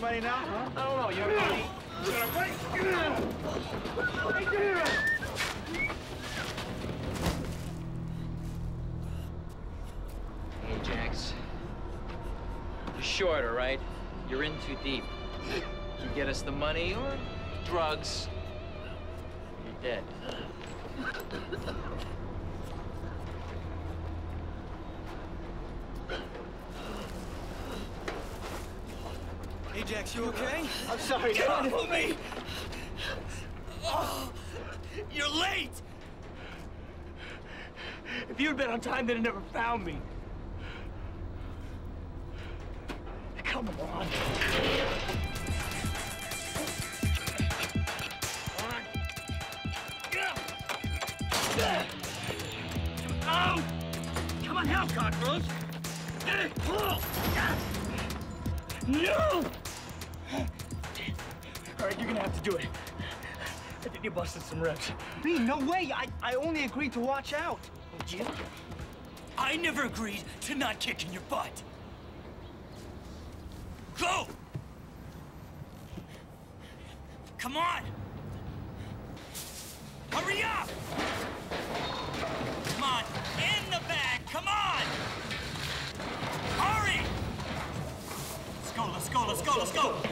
Think he's got our money now, huh? I don't know. Your money. Ajax. You're short, all right? You're in too deep. You get us the money or drugs, you're dead. Ajax, you okay? I'm sorry. Get off of me! Oh, you're late! If you'd been on time, they'd have never found me. Come on. Oh! Come on, help, cockroach! No! All right, you're gonna have to do it. I think you busted some ribs. B, no way. I, I only agreed to watch out. You? I never agreed to not kicking your butt. Go! Come on! Hurry up! Come on, in the bag, come on! Hurry! Let's go, let's go, let's go, let's go!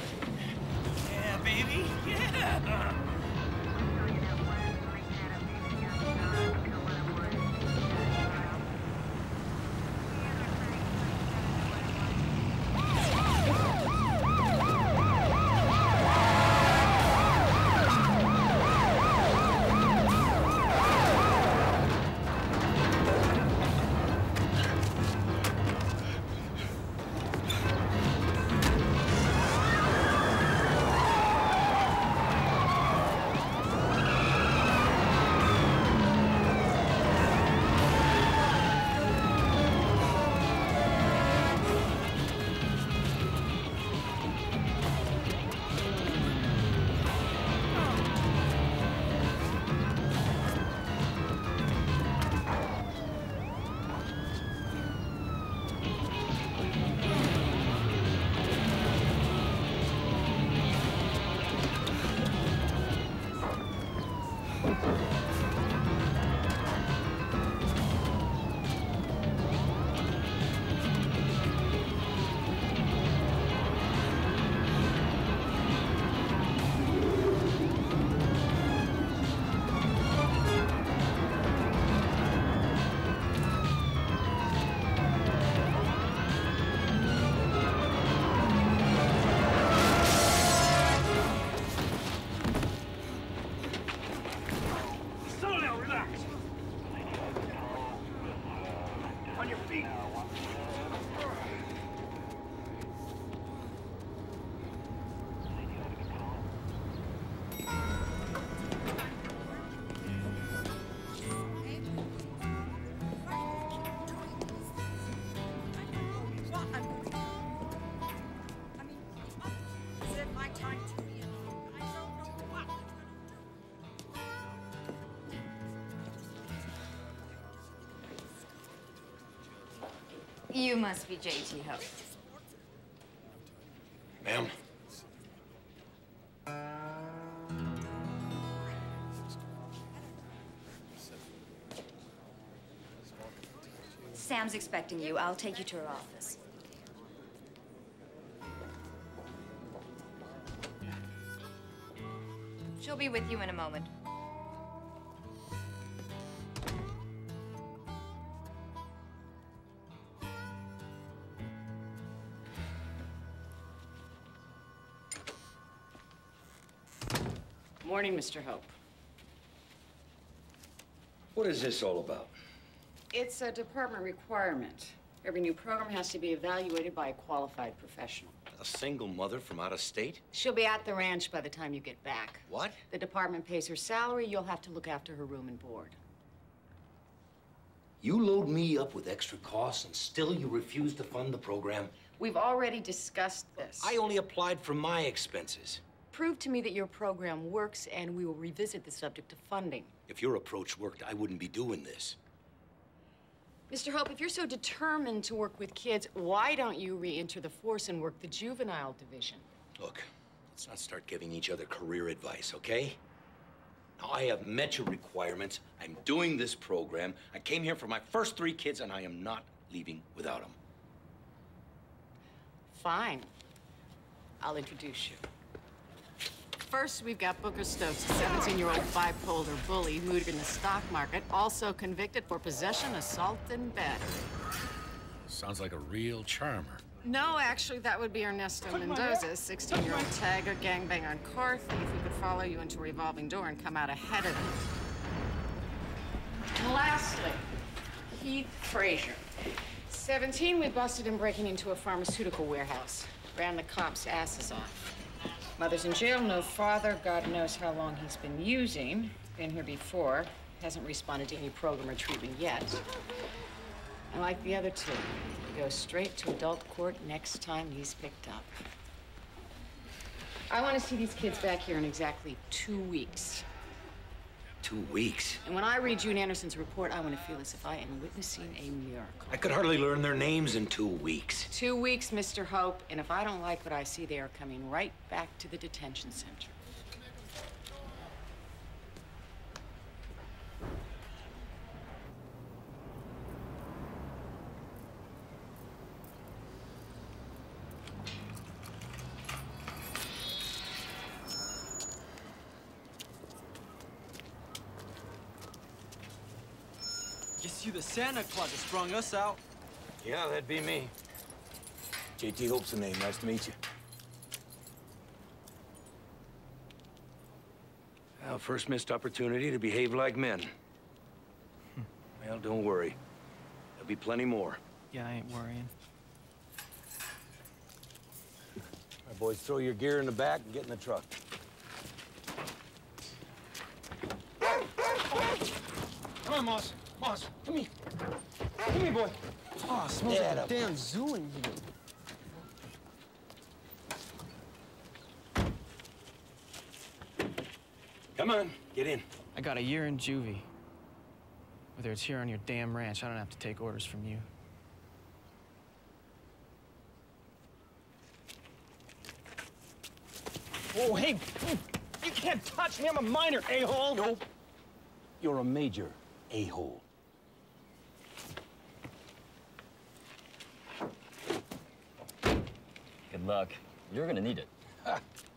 On You must be J.T. Hope. Ma'am? Sam's expecting you. I'll take you to her office. She'll be with you in a moment. Morning, Mr. Hope. What is this all about? It's a department requirement. Every new program has to be evaluated by a qualified professional. A single mother from out of state? She'll be at the ranch by the time you get back. What? The department pays her salary. You'll have to look after her room and board. You load me up with extra costs and still you refuse to fund the program? We've already discussed this. I only applied for my expenses. Prove to me that your program works, and we will revisit the subject of funding. If your approach worked, I wouldn't be doing this. Mr. Hope, if you're so determined to work with kids, why don't you re-enter the force and work the juvenile division? Look, let's not start giving each other career advice, okay? Now, I have met your requirements. I'm doing this program. I came here for my first three kids, and I am not leaving without them. Fine. I'll introduce you. First, we've got Booker Stokes, a 17-year-old bipolar bully hooted in the stock market, also convicted for possession, assault, and battery. Sounds like a real charmer. No, actually, that would be Ernesto Mendoza, 16-year-old tagger, gangbanger, and car thief who could follow you into a revolving door and come out ahead of you. And lastly, Heath Frazier. 17, we busted him breaking into a pharmaceutical warehouse. Ran the cops' asses off. Mother's in jail, no father. God knows how long he's been using. Been here before. Hasn't responded to any program or treatment yet. And like the other two, he goes straight to adult court next time he's picked up. I want to see these kids back here in exactly two weeks. Two weeks. And when I read June Anderson's report, I want to feel as if I am witnessing a miracle. I could hardly learn their names in two weeks. Two weeks, Mr. Hope, and if I don't like what I see, they are coming right back to the detention center. Guess you the Santa Claus has sprung us out. Yeah, that'd be me. JT Hope's the name. Nice to meet you. Well, first missed opportunity to behave like men. Hmm. Well, don't worry. There'll be plenty more. Yeah, I ain't worrying. All right, boys, throw your gear in the back and get in the truck. Come on, Moss. Moss, come here. Come here, boy. Oh, it smells Yeah, like a that- damn zoo in here. Come on, get in. I got a year in juvie. Whether it's here on your damn ranch, I don't have to take orders from you. Oh, hey, you can't touch me. I'm a minor, a-hole. Nope. You're a major a-hole. Luck. You're gonna need it.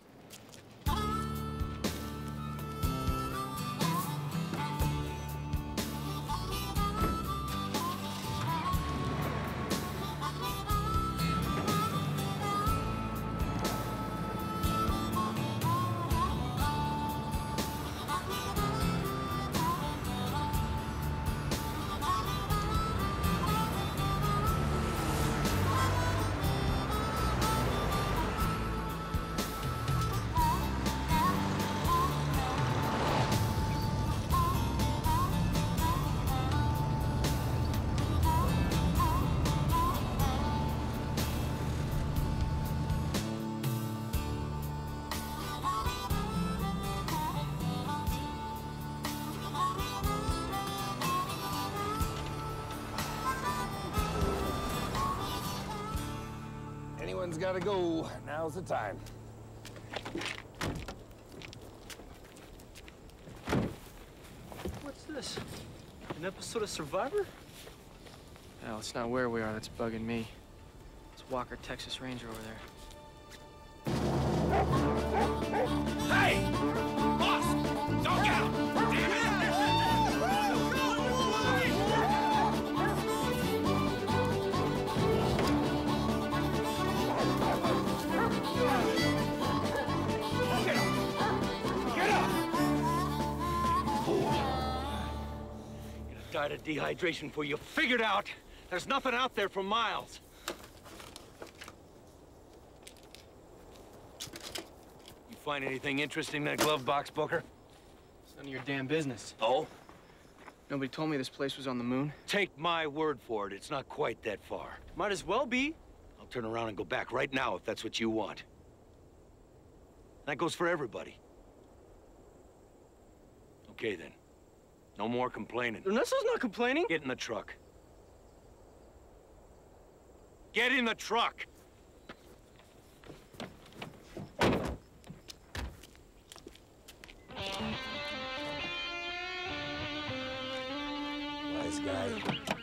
gotta go. Now's the time. What's this? An episode of Survivor? No, it's not where we are that's bugging me. It's Walker, Texas Ranger over there. Hey! Died of dehydration before you figured out there's nothing out there for miles. You find anything interesting in that glove box, Booker? It's none of your damn business. Oh? Nobody told me this place was on the moon. Take my word for it, it's not quite that far. Might as well be. I'll turn around and go back right now if that's what you want. That goes for everybody. Okay, then. No more complaining. Ernesto's not complaining. Get in the truck. Get in the truck! Wise guy.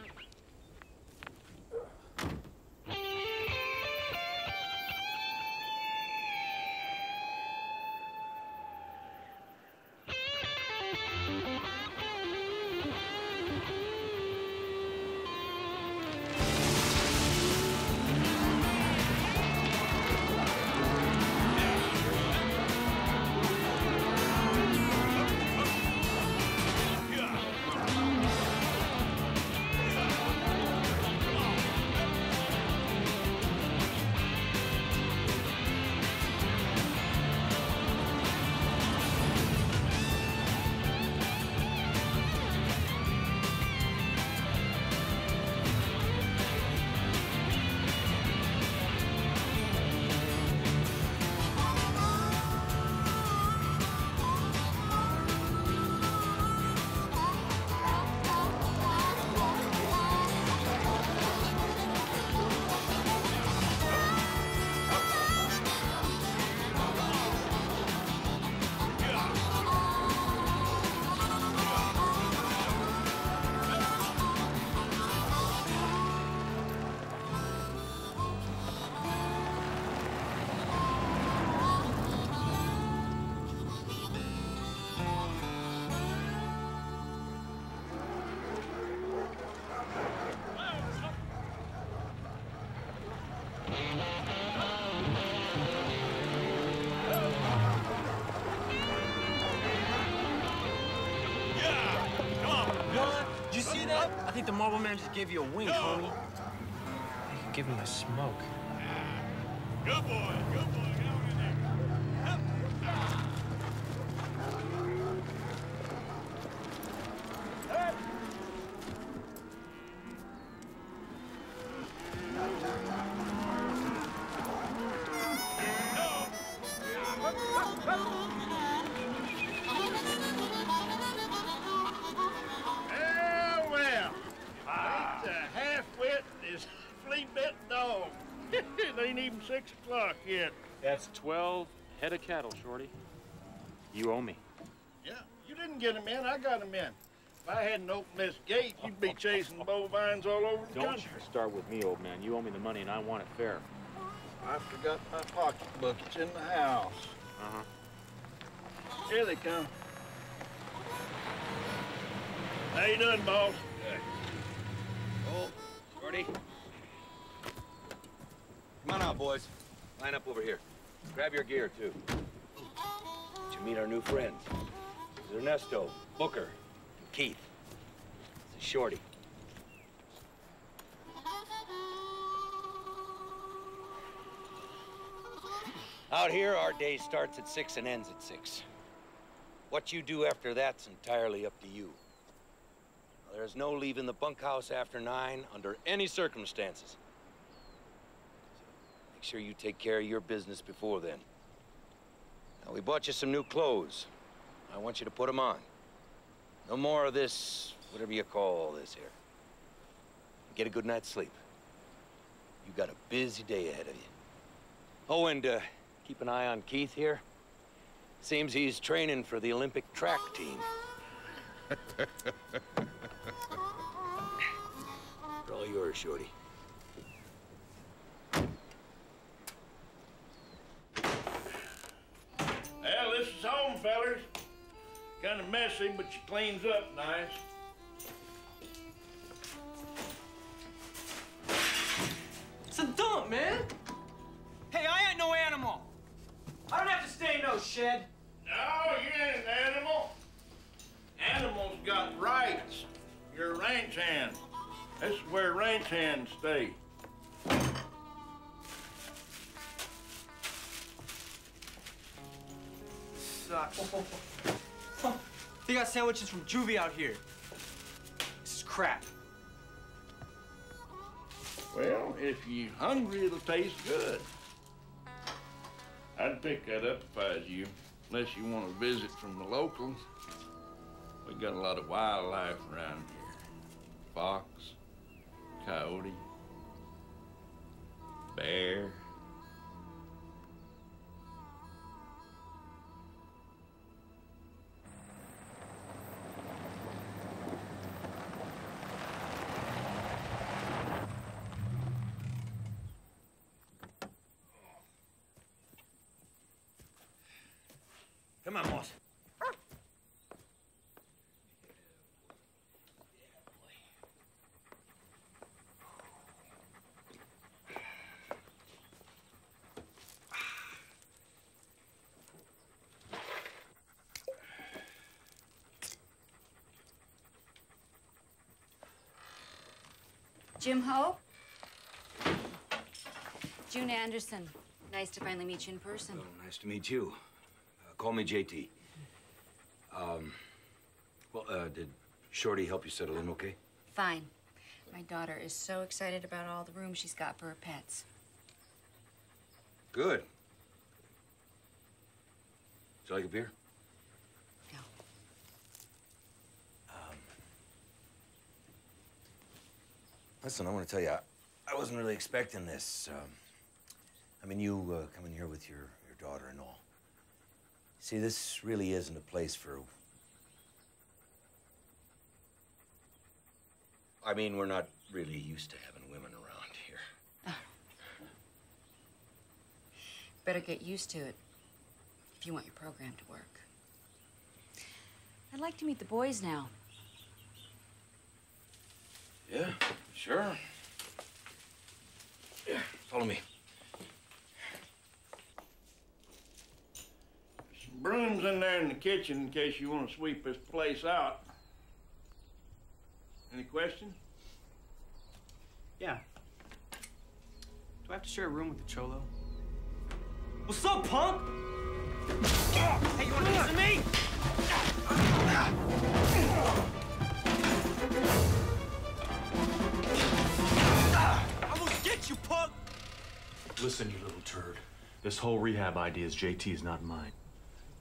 Think the marble man just gave you a wink, homie. You can give him a smoke. Good boy. That's 12 head of cattle, Shorty. You owe me. Yeah, you didn't get him in. I got him in. If I hadn't opened this gate, you'd be chasing bovines all over the Don't country. you start with me, old man. You owe me the money, and I want it fair. I forgot my pocketbook. It's in the house. Uh-huh. Here they come. How you doing, boss? Oh, Shorty. Come on out, boys. Line up over here. Grab your gear, too. To meet our new friends? This is Ernesto, Booker, and Keith. This is Shorty. Out here, our day starts at 6 and ends at 6. What you do after that's entirely up to you. There's no leaving the bunkhouse after 9 under any circumstances. Make sure you take care of your business before then. Now, we bought you some new clothes. I want you to put them on. No more of this, whatever you call all this here. Get a good night's sleep. You got a busy day ahead of you. Oh, and uh, keep an eye on Keith here. Seems he's training for the Olympic track team. They're all yours, Shorty. This is home, fellers. Kind of messy, but she cleans up nice. It's a dump, man. Hey, I ain't no animal. I don't have to stay in no shed. No, you ain't an animal. Animals got rights. You're a ranch hand. This is where ranch hands stay. They got sandwiches from Juvie out here. This is crap. Well, if you're hungry, it'll taste good. I'd pick that up if I was you, unless you want to visit from the locals. We got a lot of wildlife around here. Fox, coyote. Bear. Jim Ho? June Anderson. Nice to finally meet you in person. Oh, nice to meet you. Uh, call me JT. Um, well, uh, did Shorty help you settle in okay? Fine. My daughter is so excited about all the room she's got for her pets. Good. Would you like a beer? No. Um, listen, I want to tell you, I, I wasn't really expecting this. Um, I mean, you uh, coming here with your, your daughter and all. See, this really isn't a place for. I mean, we're not really used to having women around here. Better get used to it if you want your program to work. I'd like to meet the boys now. Yeah, sure. Yeah, follow me. Some brooms in there in the kitchen in case you want to sweep this place out. Any questions? Yeah. Do I have to share a room with the Cholo? What's up, punk? Hey, you wanna listen to me? Ah! You, punk! Listen, you little turd. This whole rehab idea is JT's, not mine.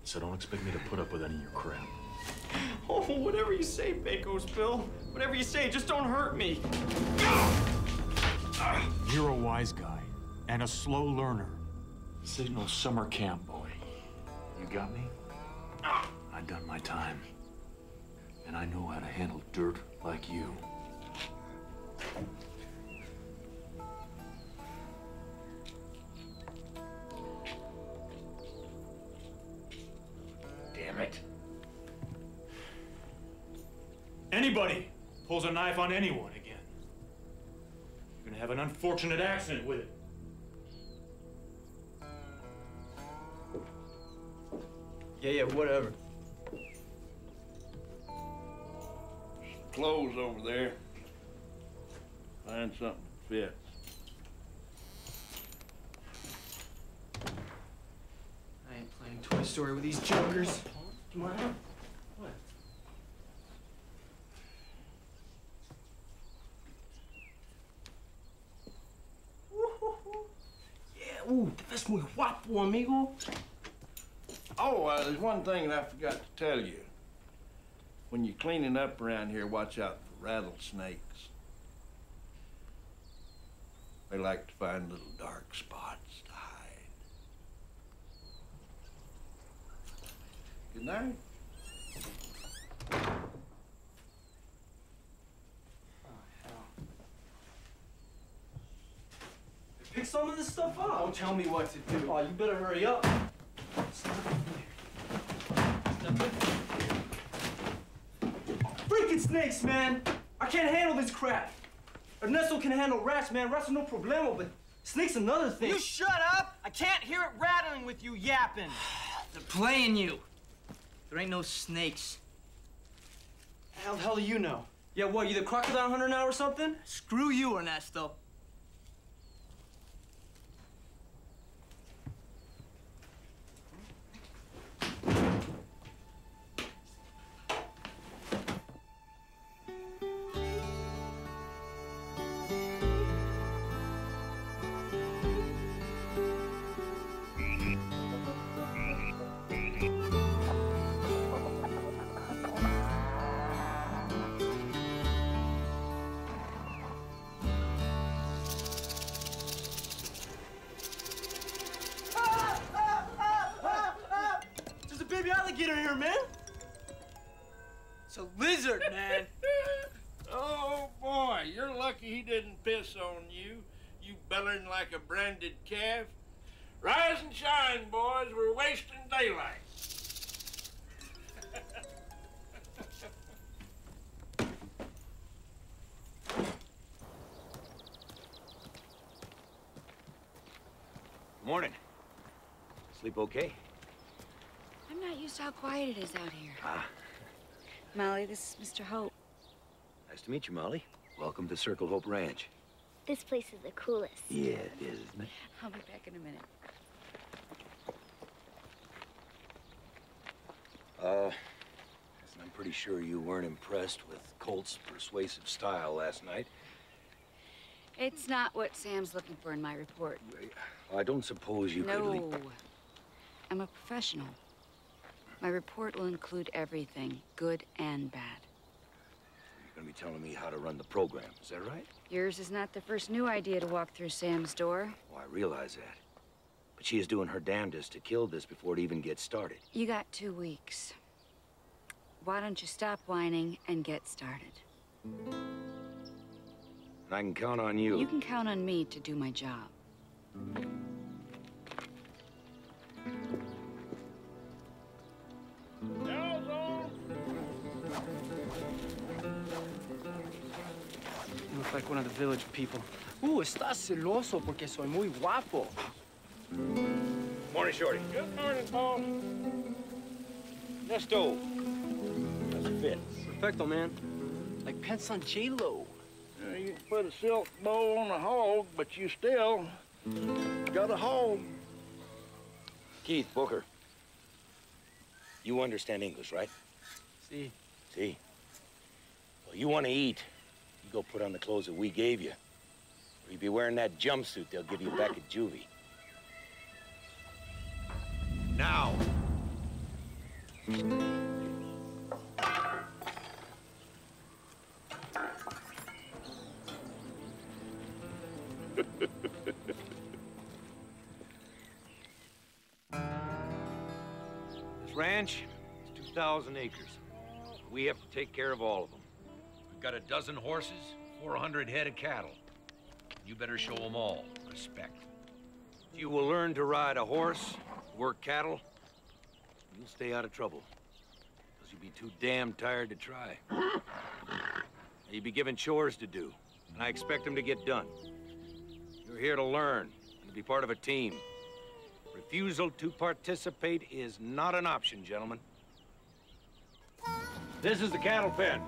So don't expect me to put up with any of your crap. Oh, whatever you say, Pecos Bill. Whatever you say, just don't hurt me. You're a wise guy and a slow learner. Signal summer camp, boy. You got me? I've done my time. And I know how to handle dirt like you. Damn it. Anybody pulls a knife on anyone again, you're gonna have an unfortunate accident with it. Yeah, yeah, whatever. Clothes over there. Find something that fits. I ain't playing Toy Story with these jokers. Come on out. What? Yeah, ooh, te ves muy guapo, amigo. Oh, uh, there's one thing that I forgot to tell you. When you're cleaning up around here, watch out for rattlesnakes. They like to find little dark spots to hide. Good night. Oh, Pick some of this stuff up. Don't tell me what to do. Oh, you better hurry up. Freaking snakes, man! I can't handle this crap. Ernesto can handle rats, man. Rats are no problemo, but snakes another thing. You shut up! I can't hear it rattling with you yapping. They're playing you. There ain't no snakes. How the hell do you know? Yeah, what, you the crocodile hunter now or something? Screw you, Ernesto. Alligator here, man. It's a lizard, man. oh, boy, you're lucky he didn't piss on you. You bellowing like a branded calf. Rise and shine, boys. We're wasting daylight. Morning. Sleep okay? I'm not used to how quiet it is out here. Ah, Molly, this is Mr. Hope. nice to meet you, Molly. Welcome to Circle Hope Ranch. This place is the coolest. Yeah, it is, isn't it? I'll be back in a minute. Uh, listen, I'm pretty sure you weren't impressed with Colt's persuasive style last night. It's not what Sam's looking for in my report. I don't suppose you could no. leave. I'm a professional. My report will include everything, good and bad. You're gonna be telling me how to run the program, is that right? Yours is not the first new idea to walk through Sam's door. Oh, I realize that. But she is doing her damnedest to kill this before it even gets started. You got two weeks. Why don't you stop whining and get started? And I can count on you. You can count on me to do my job. Like one of the village people. Ooh, estás celoso porque soy muy guapo. Morning, Shorty. Good morning, Paul. Nesto. How's it fit? Perfecto, man. Like pants on J-Lo. Yeah, you put a silk bow on a hog, but you still got a hog. Keith, Booker. You understand English, right? See. See? Well, you want to eat, you go put on the clothes that we gave you. Or you be wearing that jumpsuit they'll give you back at juvie. Now. this ranch is 2,000 acres. We have to take care of all of them. Got a dozen horses, 400 head of cattle. You better show them all respect. If you will learn to ride a horse, work cattle, you'll stay out of trouble. Because you'll be too damn tired to try. You'll be given chores to do, and I expect them to get done. You're here to learn and to be part of a team. Refusal to participate is not an option, gentlemen. This is the cattle pen.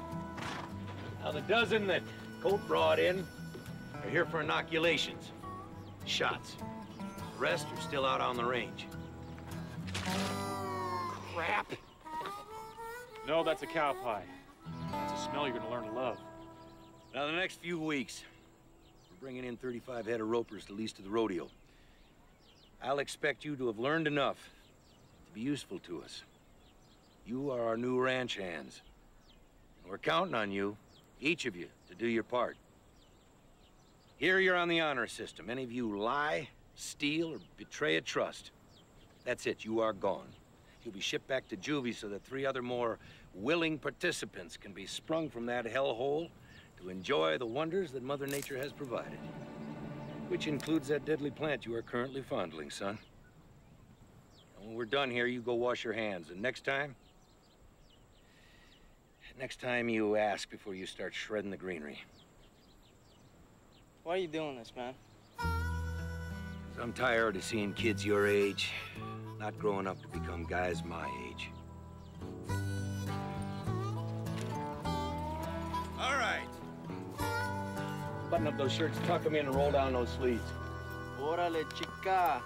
Now, the dozen that Colt brought in are here for inoculations, shots. The rest are still out on the range. Crap! No, that's a cow pie. That's a smell you're gonna learn to love. Now, the next few weeks, we're bringing in 35 head of ropers to lease to the rodeo. I'll expect you to have learned enough to be useful to us. You are our new ranch hands. And we're counting on you, each of you, to do your part. Here you're on the honor system. Any of you lie, steal, or betray a trust, that's it. You are gone. You'll be shipped back to juvie so that three other more willing participants can be sprung from that hellhole to enjoy the wonders that Mother Nature has provided. Which includes that deadly plant you are currently fondling, son. And when we're done here, you go wash your hands. And next time, next time you ask before you start shredding the greenery. Why are you doing this, man? I'm tired of seeing kids your age not growing up to become guys my age. All right. Button up those shirts, tuck them in, and roll down those sleeves. Órale, chica.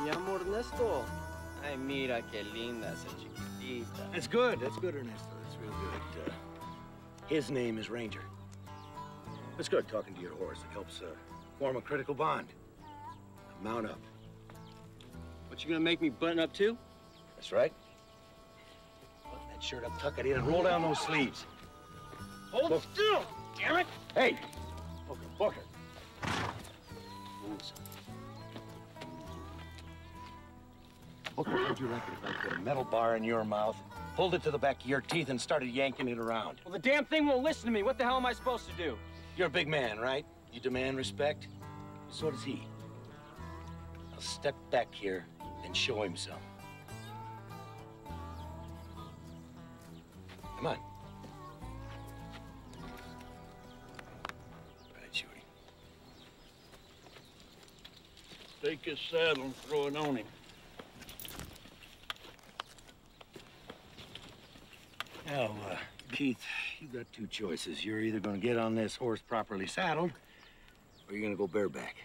Me llamo Ernesto. Ay, mira qué linda esa chiquitita. That's good. That's good, Ernesto. Good. Uh, his name is Ranger. It's good talking to your horse. It helps uh, form a critical bond. Mount up. What, you gonna make me button up too? That's right. Button that shirt up, tuck it in, and roll down those sleeves. Hold still, damn it! Hey! Booker, Booker. What would you reckon if I put a metal bar in your mouth, pulled it to the back of your teeth, and started yanking it around? Well, the damn thing won't listen to me. What the hell am I supposed to do? You're a big man, right? You demand respect. So does he. Now step back here and show him some. Come on. Right, Shorty. Take his saddle and throw it on him. Now, uh, Keith, you've got two choices. You're either gonna get on this horse properly saddled, or you're gonna go bareback.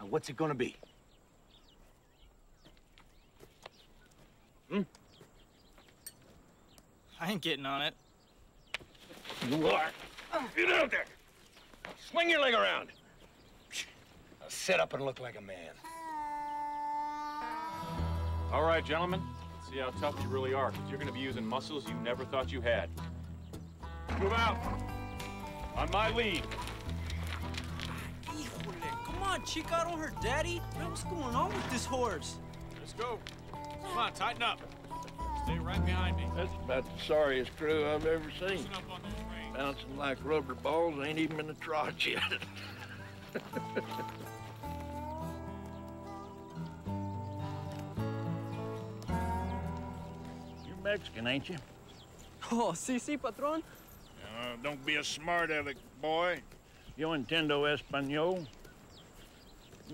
Now, what's it gonna be? Hmm? I ain't getting on it. You are. Get out there. Swing your leg around. Now sit up and look like a man. All right, gentlemen. Let's see how tough you really are, because you're going to be using muscles you never thought you had. Move out. On my lead. Híjole, come on, Chica, don't hurt Daddy. Man, what's going on with this horse? Let's go. Come on, tighten up. Stay right behind me. That's about the sorriest crew I've ever seen. Up on this. Bouncing like rubber balls, ain't even in the trot yet. Mexican, ain't you? Oh, sí, sí, patrón. Uh, don't be a smart aleck, boy. Yo entiendo español.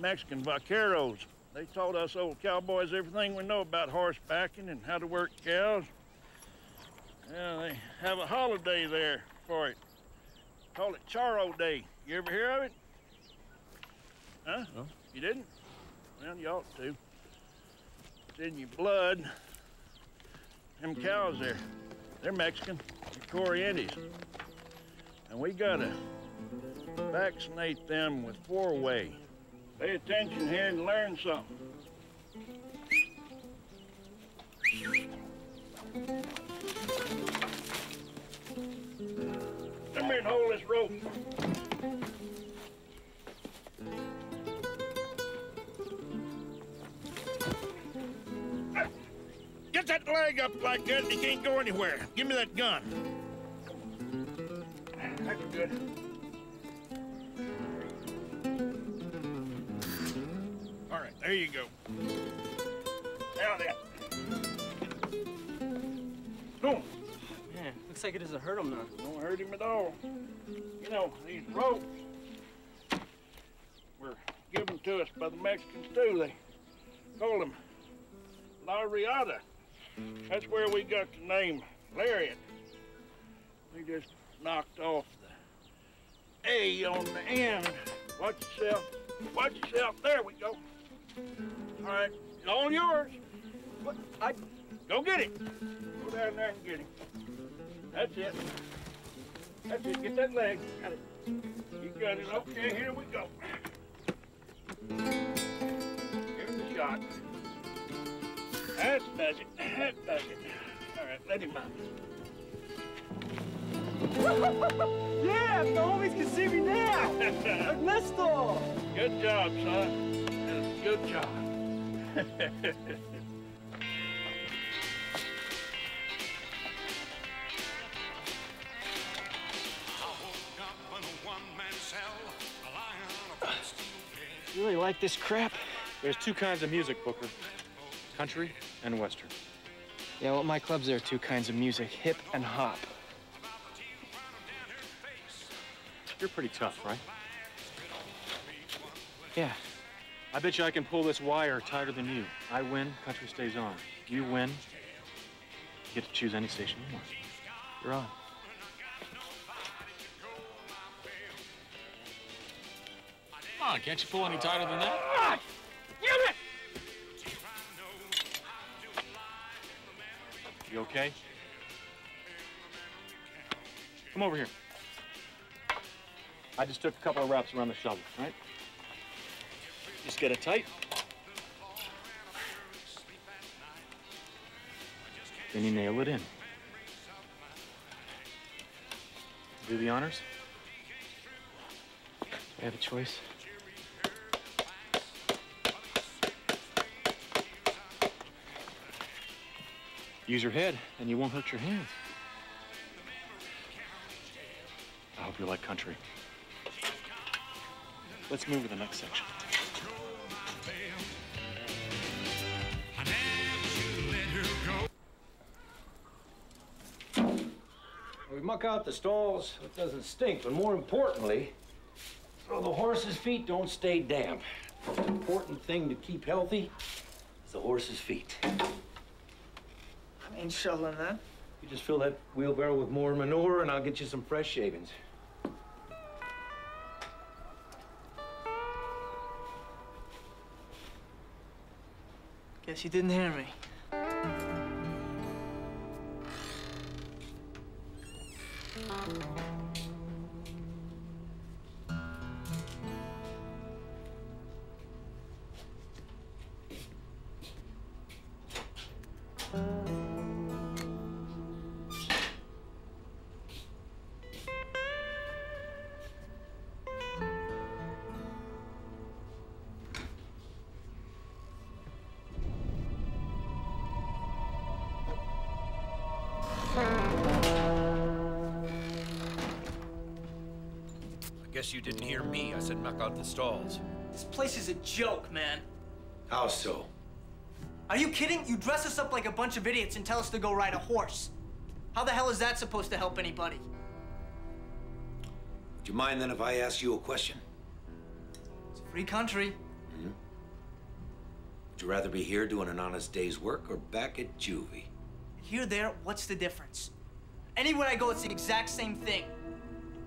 Mexican vaqueros. They taught us old cowboys everything we know about horsebacking and how to work cows. Yeah, they have a holiday there for it. Call it Charro Day. You ever hear of it? Huh? You didn't? Well, you ought to. It's in your blood. Them cows there, they're Mexican. They're Corrientes. And we gotta vaccinate them with four-way. Pay attention here and learn something. Come here and hold this rope. That leg up like that he can't go anywhere. Give me that gun. That's good. All right, there you go. Now that. Boom. Man, looks like it doesn't hurt him none. Don't hurt him at all. You know, these ropes were given to us by the Mexicans too. They call them La Riata. That's where we got the name Lariat. We just knocked off the A on the end. Watch yourself. Watch yourself. There we go. All right, it's all yours. What? I... Go get it. Go down there and get him. That's it. That's it. Get that leg. Got it. You got it. Okay, here we go. Him the shot. That does it. That does it. All right, let him out. yeah, the homies can see me now. Ernesto. Good job, son. Good job. You really like this crap? There's two kinds of music, Booker. Country and Western. Yeah, well, my clubs there are two kinds of music, hip and hop. You're pretty tough, right? Yeah. I bet you I can pull this wire tighter than you. I win, country stays on. You win, you get to choose any station you want. You're on. Come on, can't you pull any tighter than that? Ah, You okay? Come over here. I just took a couple of wraps around the shovel, right? Just get it tight. Then you nail it in. Do the honors? I have a choice? Use your head, and you won't hurt your hands. I hope you like country. Let's move to the next section. We muck out the stalls so it doesn't stink, but more importantly, so the horse's feet don't stay damp. The important thing to keep healthy is the horse's feet. I mean, shoveling that. You just fill that wheelbarrow with more manure, and I'll get you some fresh shavings. Guess you didn't hear me. Guess you didn't hear me. I said knock out the stalls. This place is a joke, man. How so? Are you kidding? You dress us up like a bunch of idiots and tell us to go ride a horse. How the hell is that supposed to help anybody? Would you mind then if I ask you a question? It's a free country. Hmm. Would you rather be here doing an honest day's work or back at juvie? Here, there, what's the difference? Anywhere I go, it's the exact same thing.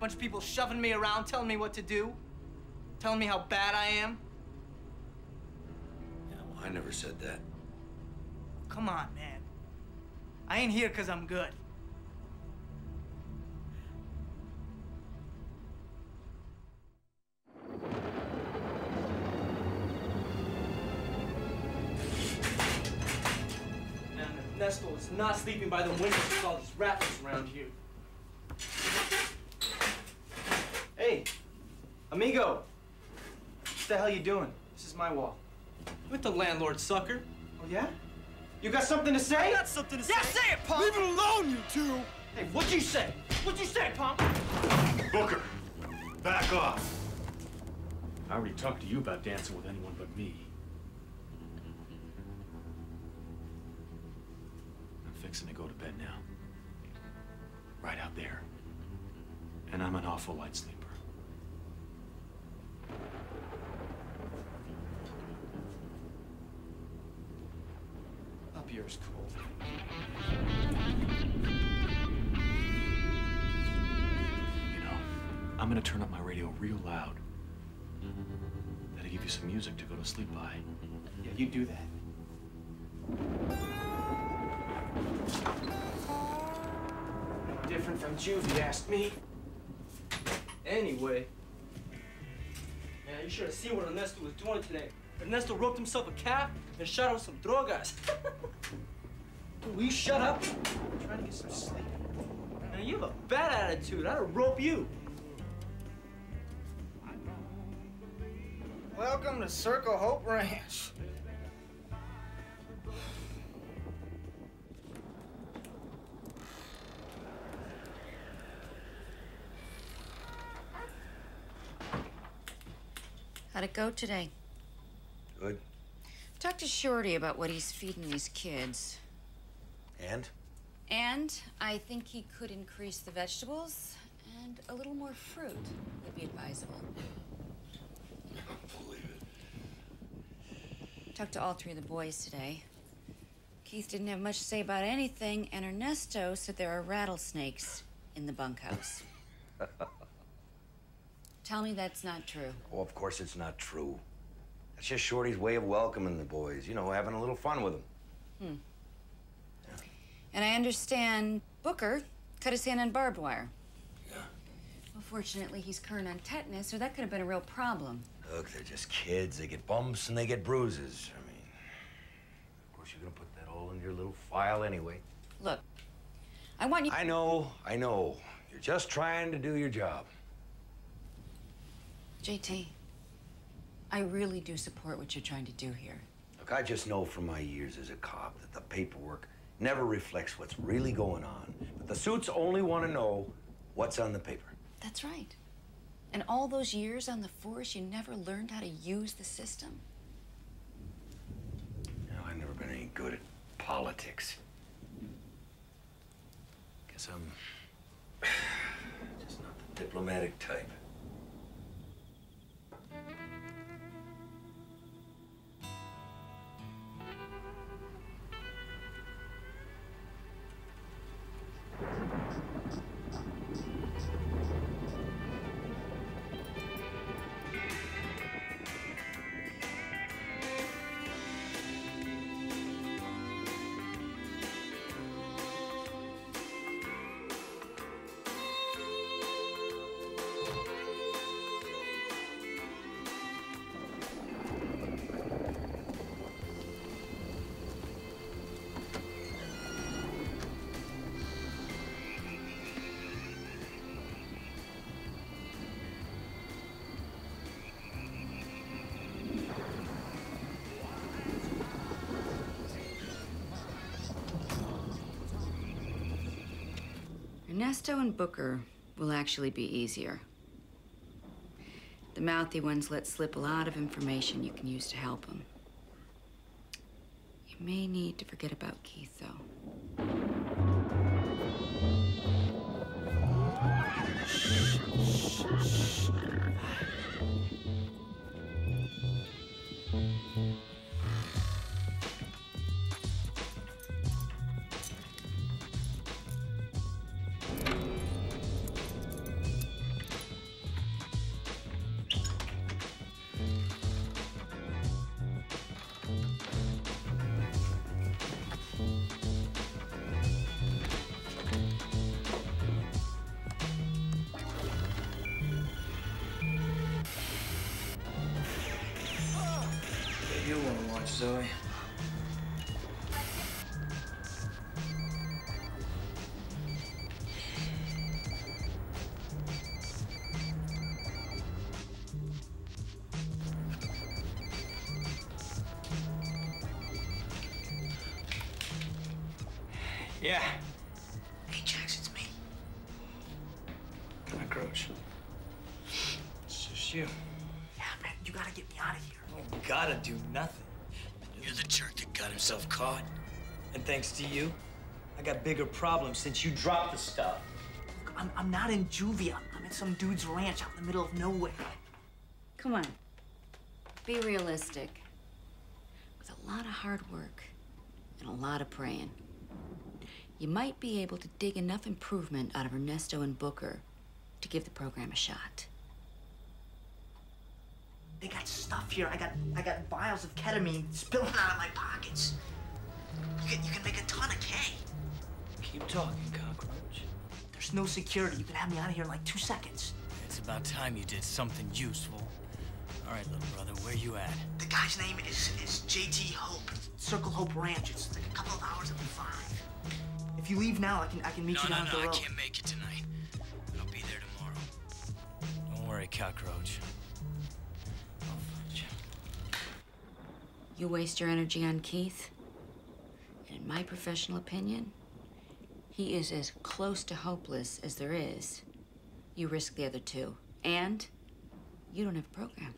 A bunch of people shoving me around, telling me what to do, telling me how bad I am. Yeah, well, I never said that. Come on, man. I ain't here because I'm good. Nestle is not sleeping by the windows with all these rattles around here. Amigo. What the hell you doing? This is my wall. With the landlord, sucker. Oh, yeah? You got something to say? I got something to say. Yeah, say it, punk! Leave it alone, you two! Hey, what'd you say? What'd you say, punk? Booker, back off. I already talked to you about dancing with anyone but me. I'm fixing to go to bed now. Right out there. And I'm an awful light sleeper. Up yours, cool. You know, I'm gonna turn up my radio real loud. That'll give you some music to go to sleep by. Yeah, you do that. Different from juvie, asked me. Anyway. Yeah, you should have seen what Ernesto was doing today. Ernesto roped himself a calf and shot out some drogas. Will you shut up? I'm trying to get some sleep. Man, you have a bad attitude. I'd rope you. Welcome to Circle Hope Ranch. How'd it go today? Good. Talk to Shorty about what he's feeding these kids. And? And I think he could increase the vegetables and a little more fruit would be advisable. I believe it. Talked to all three of the boys today. Keith didn't have much to say about anything, and Ernesto said there are rattlesnakes in the bunkhouse. Tell me that's not true. Oh, of course it's not true. That's just Shorty's way of welcoming the boys. You know, having a little fun with them. Hmm. And I understand Booker cut his hand on barbed wire. Yeah. Well, fortunately, he's current on tetanus, or that could have been a real problem. Look, they're just kids. They get bumps and they get bruises. I mean, of course, you're gonna put that all in your little file anyway. Look, I want you. I know, I know. You're just trying to do your job. JT, I really do support what you're trying to do here. Look, I just know from my years as a cop that the paperwork never reflects what's really going on. But the suits only want to know what's on the paper. That's right. And all those years on the force, you never learned how to use the system? You know, I've never been any good at politics. Guess I'm just not the diplomatic type. Ernesto and Booker will actually be easier. The mouthy ones let slip a lot of information you can use to help them. You may need to forget about Keith, though. What do Zoe? Yeah. Caught. And thanks to you, I got bigger problems since you dropped the stuff. Look, I'm, I'm not in juvia. I'm, I'm at some dude's ranch out in the middle of nowhere. Come on. Be realistic. With a lot of hard work and a lot of praying, you might be able to dig enough improvement out of Ernesto and Booker to give the program a shot. They got stuff here. I got I got vials of ketamine spilling out of my pockets. You can, you can make a ton of K. Keep talking, cockroach. There's no security. You can have me out of here in like two seconds. It's about time you did something useful. All right, little brother, where you at? The guy's name is is JT Hope. Circle Hope Ranch. It's like a couple of hours after five. If you leave now, I can I can meet no, you no, down no, the I can't make it tonight. I'll be there tomorrow. Don't worry, cockroach. I'll find you. You waste your energy on Keith, and in my professional opinion, he is as close to hopeless as there is. You risk the other two, and you don't have a program.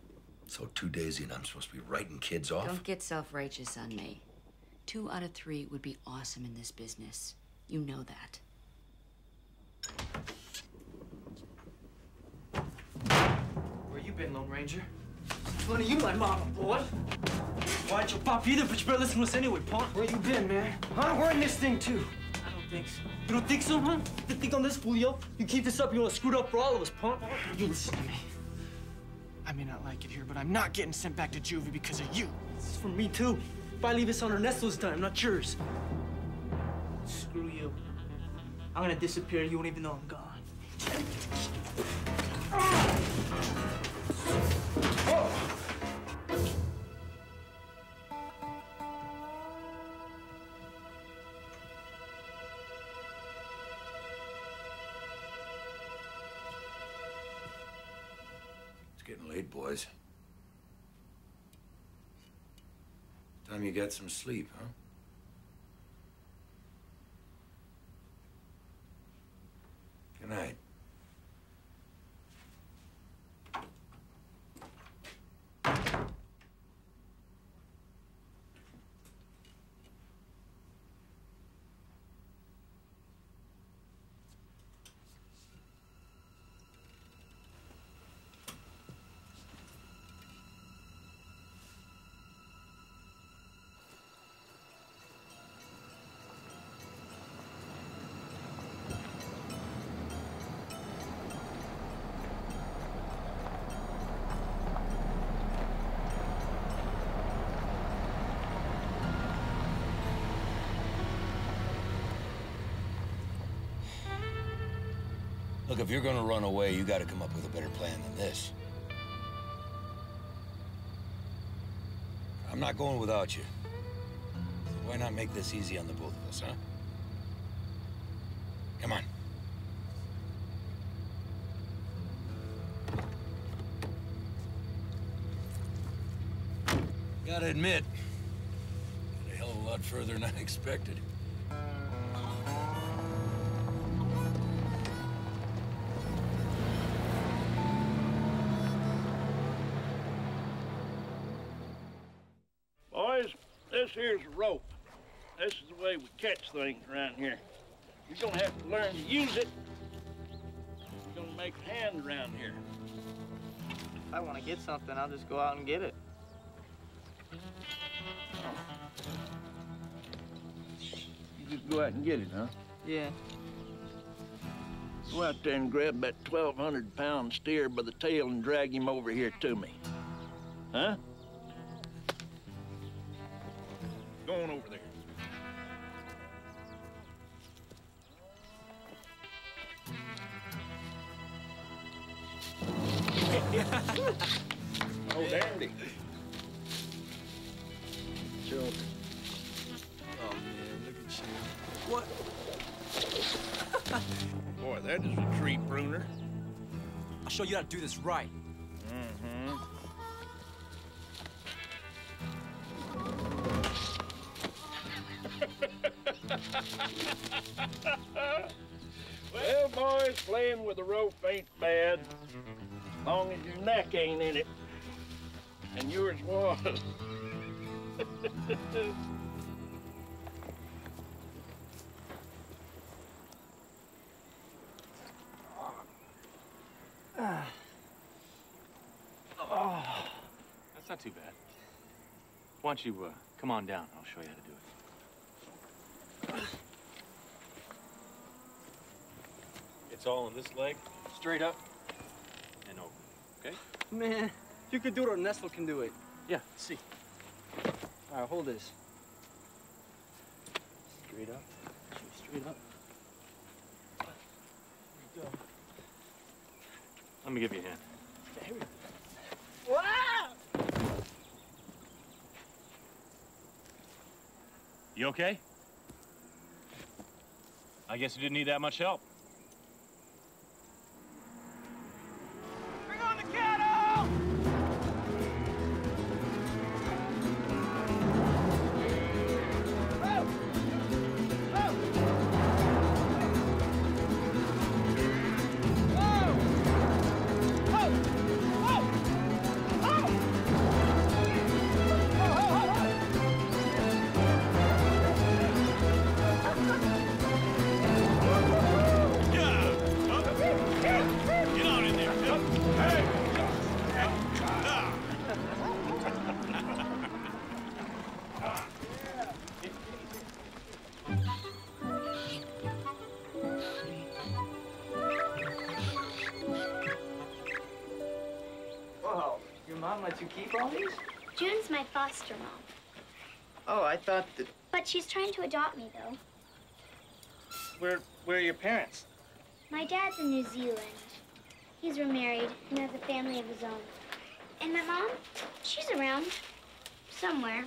So two days in, I'm supposed to be writing kids off? Don't get self-righteous on me. Two out of three would be awesome in this business. You know that. Where you been, Lone Ranger? Funny you, my mama, boy. Why ain't your pop either, but you better listen to us anyway, punk. Where you been, man? Huh? We're in this thing, too. I don't think so. You don't think so, huh? You think on this, Julio? You keep this up, you're gonna screw it up for all of us, punk. You listen to me. I may not like it here, but I'm not getting sent back to juvie because of you. This is for me, too. If I leave this on Ernesto's time, not yours. Screw you. I'm gonna disappear, you won't even know I'm gone. Late, boys. Time you get some sleep, huh? You're gonna run away, you gotta come up with a better plan than this. I'm not going without you. Why not make this easy on the both of us, huh? Come on. Gotta admit, a hell of a lot further than I expected. Here's a rope. This is the way we catch things around here. You're gonna have to learn to use it. You're gonna make a hand around here. If I want to get something, I'll just go out and get it. You just go out and get it, huh? Yeah. Go out there and grab that 1,200 pound steer by the tail and drag him over here to me. Huh? This right. Mm-hmm. well, boys, playing with the rope ain't bad. As Long as your neck ain't in it. And yours was. Oh, that's not too bad. Why don't you uh, come on down? I'll show you how to do it. It's all in this leg, straight up and over. Okay? Man, if you could do it, Ernesto can do it. Yeah, see. All right, hold this. Straight up. Straight up. There you go. Let me give you a hand. There we go. Wow! You okay? I guess you didn't need that much help. She's trying to adopt me, though. Where, where are your parents? My dad's in New Zealand. He's remarried and has a family of his own. And my mom, she's around. Somewhere.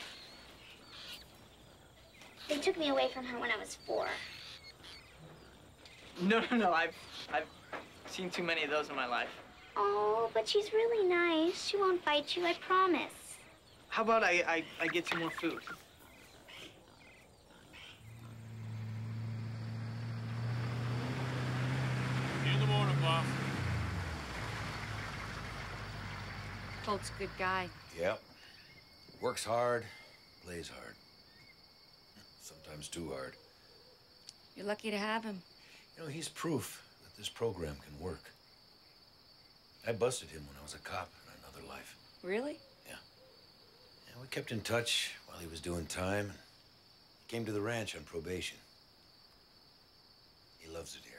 They took me away from her when I was four. No, no, no. I've, I've seen too many of those in my life. Oh, but she's really nice. She won't bite you, I promise. How about I, I, I get some more food? See you in the morning, boss. Colt's a good guy. Yep. Works hard, plays hard. Sometimes too hard. You're lucky to have him. You know, he's proof that this program can work. I busted him when I was a cop in another life. Really? Yeah. And we kept in touch while he was doing time. He came to the ranch on probation. He loves it here.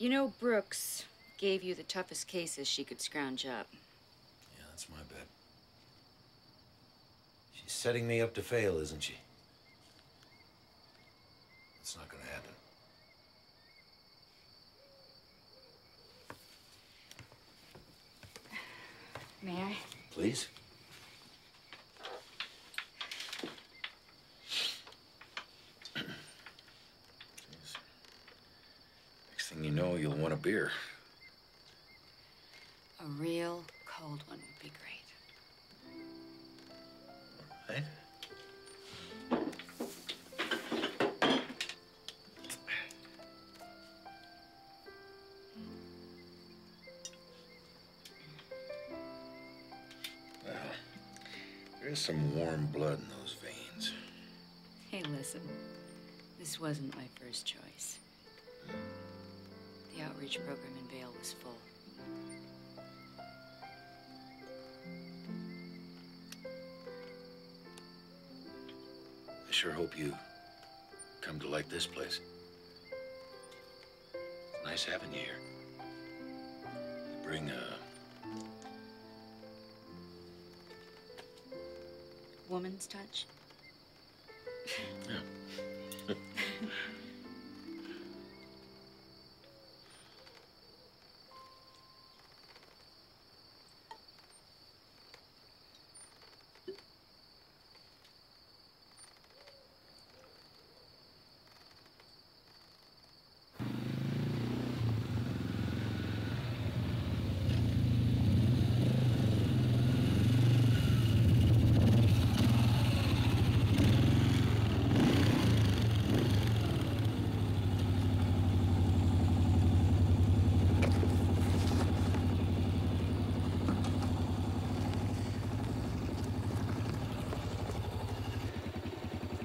You know, Brooks gave you the toughest cases she could scrounge up. Yeah, that's my bet. She's setting me up to fail, isn't she? It's not gonna happen. May I? Please. Want a beer? A real cold one would be great. Right? Well, there's some warm blood in those veins. Hey, listen. This wasn't my first choice. The outreach program in Vale was full. I sure hope you come to like this place. It's nice having you here. You bring a Woman's touch? What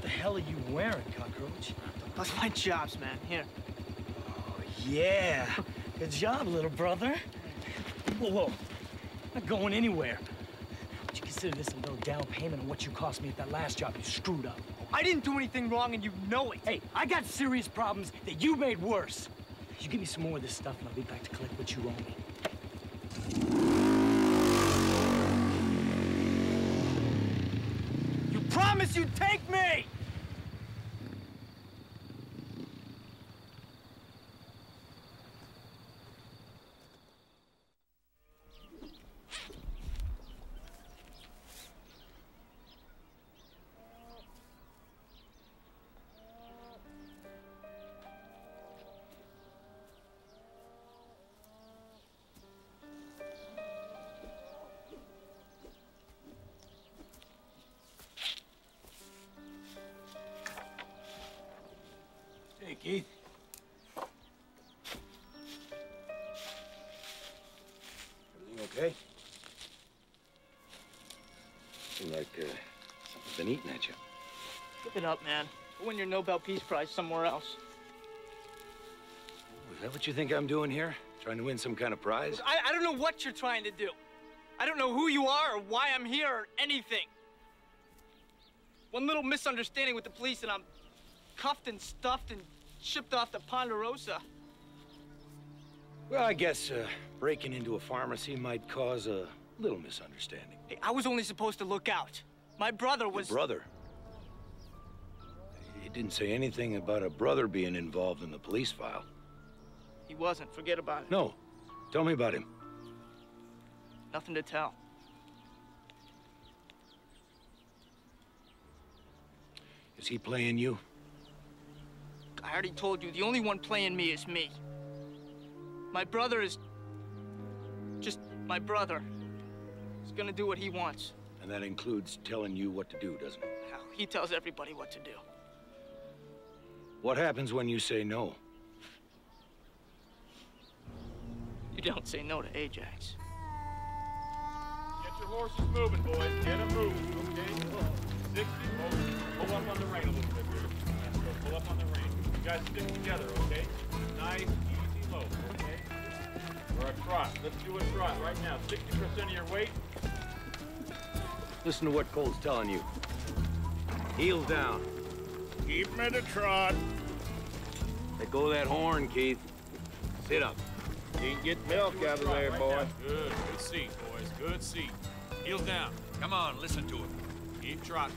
the hell are you wearing, That's my jobs, man. Here. Oh, yeah. Good job, little brother. Whoa, whoa. Not going anywhere. Would you consider this a little down payment on what you cost me at that last job you screwed up? I didn't do anything wrong, and you know it. Hey, I got serious problems that you made worse. You give me some more of this stuff, and I'll be back to collect what you owe me. You promised you'd take me! It up, man. Win your Nobel Peace Prize somewhere else. Is that what you think I'm doing here? Trying to win some kind of prize? I, I don't know what you're trying to do. I don't know who you are or why I'm here or anything. One little misunderstanding with the police and I'm cuffed and stuffed and shipped off to Ponderosa. Well, I guess uh, breaking into a pharmacy might cause a little misunderstanding. Hey, I was only supposed to look out. My brother was... Your brother? Didn't say anything about a brother being involved in the police file. He wasn't. Forget about it. No. Tell me about him. Nothing to tell. Is he playing you? I already told you, the only one playing me is me. My brother is... just my brother. He's gonna do what he wants. And that includes telling you what to do, doesn't it? Hell, he tells everybody what to do. What happens when you say no? You don't say no to Ajax. Get your horses moving, boys. Get them moving, okay? 60, pull, pull up on the rein a little bit here. That's good. Pull up on the rein. You guys stick together, okay? Nice, easy load, okay? Or a trot. Let's do a trot right now. 60% of your weight. Listen to what Colt's telling you. Heels down. Keep him at a trot. Let go of that horn, Keith. Sit up. You Can't get milk out of there, Right boy. now. Good. Good seat, boys. Good seat. Heels down. Come on, listen to him. Keep trotting.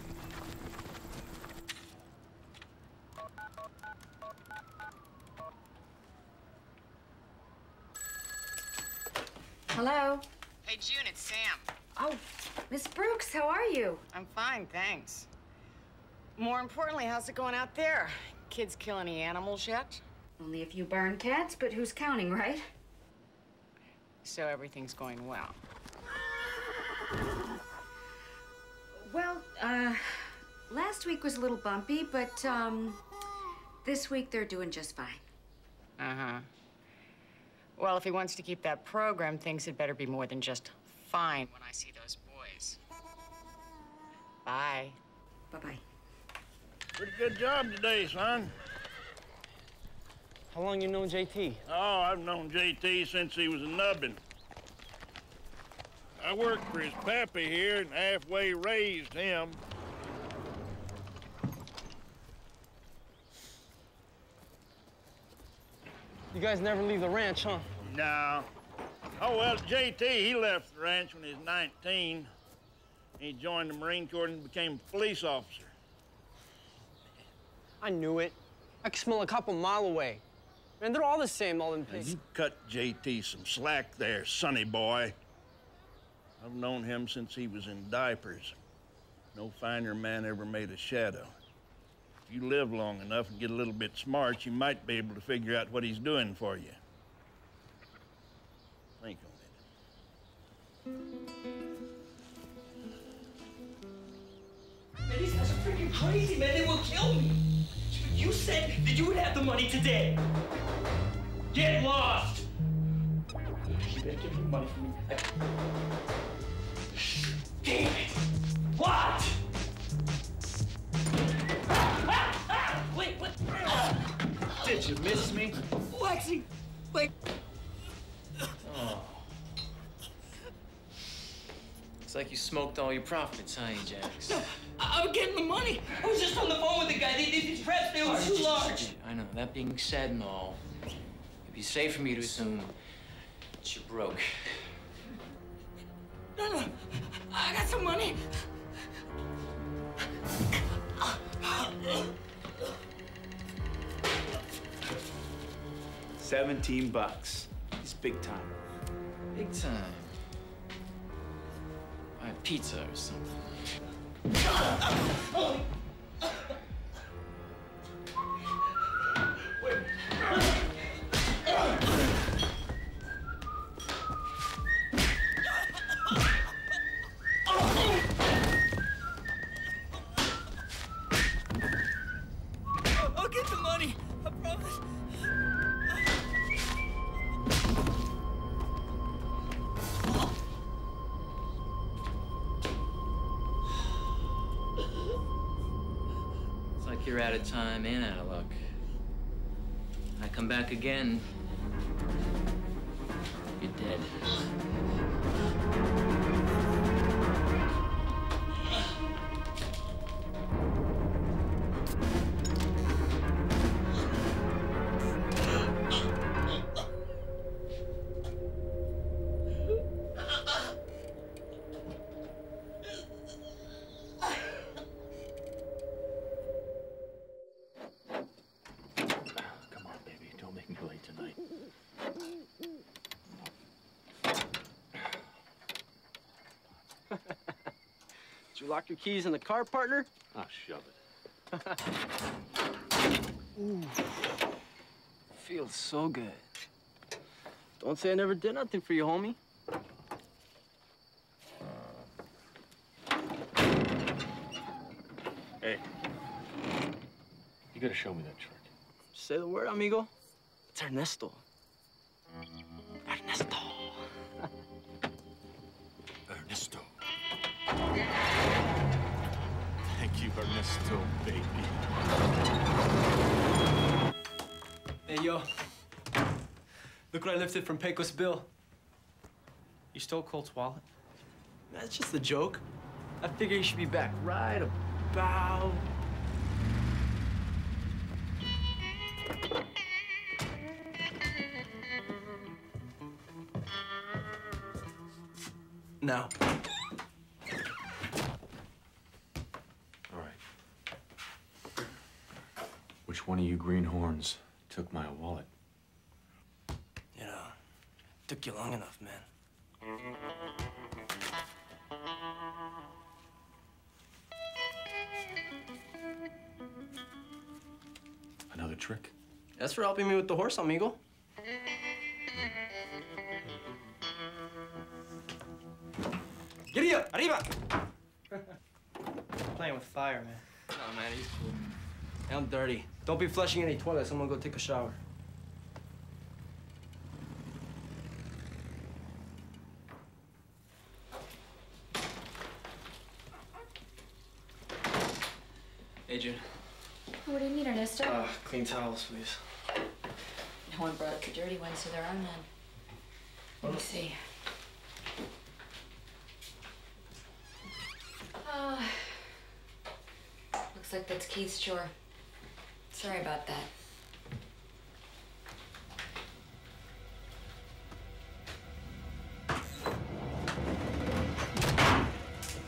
Hello? Hey, June, it's Sam. Oh, Miss Brooks, how are you? I'm fine, thanks. More importantly, how's it going out there? Kids kill any animals yet? Only a few barn cats, but who's counting, right? So everything's going well. Well, uh, last week was a little bumpy, but, um, this week they're doing just fine. Uh-huh. Well, if he wants to keep that program, things had better be more than just fine when I see those boys. Bye. Bye-bye. Pretty good job today, son. How long you known JT? Oh, I've known JT since he was a nubbin. I worked for his pappy here and halfway raised him. You guys never leave the ranch, huh? No. Oh, well, JT, he left the ranch when he was 19. He joined the Marine Corps and became a police officer. I knew it. I could smell a couple mile away. Man, they're all the same, all them Now, places. you cut JT some slack there, sonny boy. I've known him since he was in diapers. No finer man ever made a shadow. If you live long enough and get a little bit smart, you might be able to figure out what he's doing for you. Think on it. Man, these guys are freaking crazy, man. They will kill me. You said that you would have the money today. Get lost. You better give me money for me. Damn it. What? Ah, ah, wait, what? Did you miss me? Lexi, wait. Oh. Looks like you smoked all your profits, huh, Ajax? No, I- I'm getting the money. I was just on the phone with the guy. They- These traps, they were too large. I know. That being said and all, it'd be safe for me to assume that you're broke. No, no. I got some money. Seventeen bucks. It's big time. Big time. Pizza or something. I'll you're out of time and out of luck. I come back again, you lock your keys in the car, partner? Ah, shove it. Ooh. Feels so good. Don't say I never did nothing for you, homie. Hey. You gotta show me that trick. Say the word, amigo. It's. Ernesto. Look what I lifted from Pecos Bill. You stole Colt's wallet? That's just a joke. I figure you should be back right about... Now. All right. Which one of you greenhorns took my wallet? You took you long enough, man. Another trick? That's for helping me with the horse, amigo. Giddy up! Arriba! Playing with fire, man. Oh, man, he's cool. I'm dirty. Don't be flushing any toilets. I'm gonna go take a shower. Adrian, What do you need, Ernesto? uh, clean towels, please. No one brought up the dirty ones, so there are none. Let me see. Ah. looks like that's Keith's chore. Sorry about that.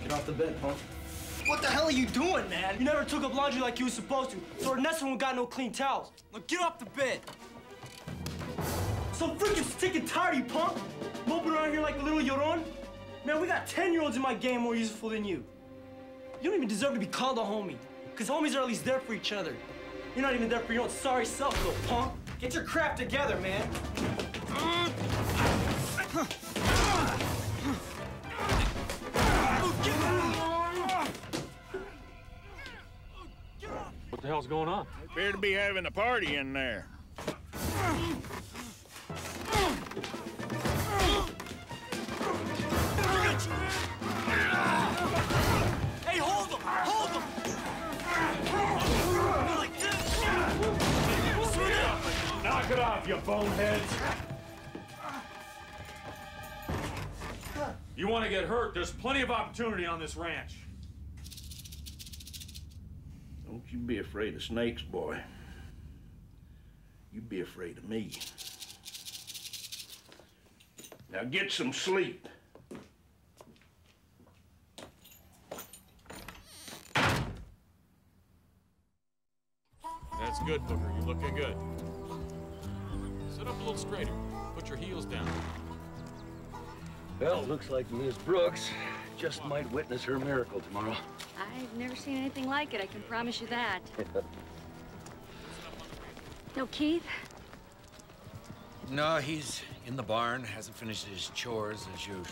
Get off the bed, punk. What the hell are you doing, man? You never took up laundry like you were supposed to. So Ernesto don't got no clean towels. Look, get off the bed. So freaking sick and tired, you punk. Moping around here like a little Yoron. Man, we got 10-year-olds in my game more useful than you. You don't even deserve to be called a homie. Because homies are at least there for each other. You're not even there for your own sorry self, little punk. Get your crap together, man. What the hell's going on? Appear to be having a party in there. Hey, hold him! Hold him! Knock it off, you boneheads! You want to get hurt? There's plenty of opportunity on this ranch. Don't you be afraid of snakes, boy. You be afraid of me. Now get some sleep. That's good, Booker. You're looking good. Sit up a little straighter. Put your heels down. Well, looks like Miss Brooks just might witness her miracle tomorrow. I've never seen anything like it, I can promise you that. No, Keith? no, he's in the barn, hasn't finished his chores as usual.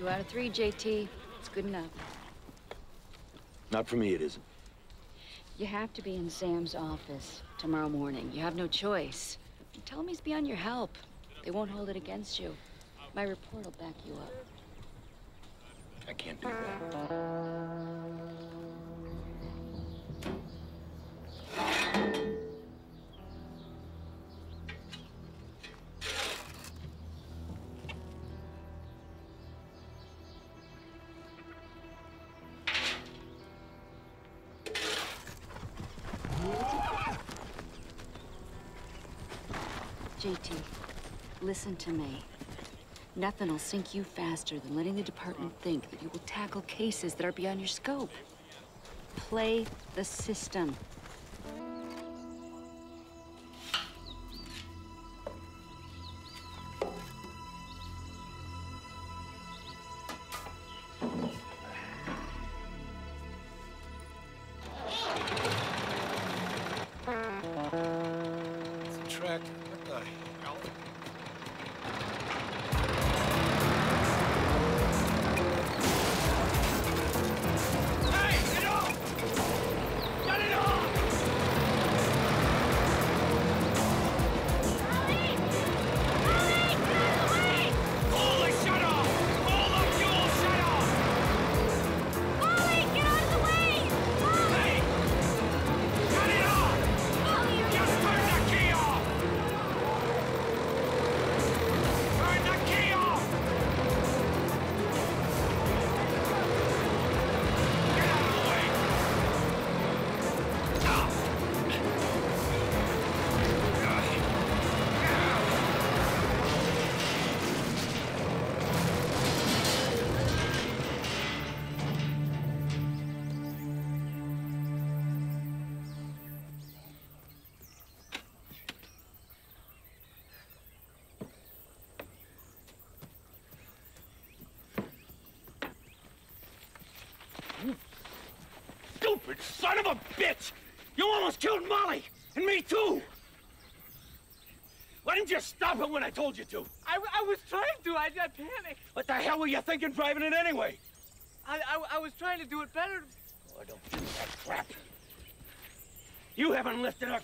Two out of three, JT. It's good enough. Not for me, it isn't. You have to be in Sam's office tomorrow morning. You have no choice. Tell him he's beyond your help. They won't hold it against you. My report will back you up. I can't do that. JT, listen to me. Nothing will sink you faster than letting the department think that you will tackle cases that are beyond your scope. Play the system. Me too! Why didn't you stop it when I told you to? I, I was trying to. I, I panicked. What the hell were you thinking driving it anyway? I, I, I was trying to do it better. Oh, don't do that crap. You haven't lifted a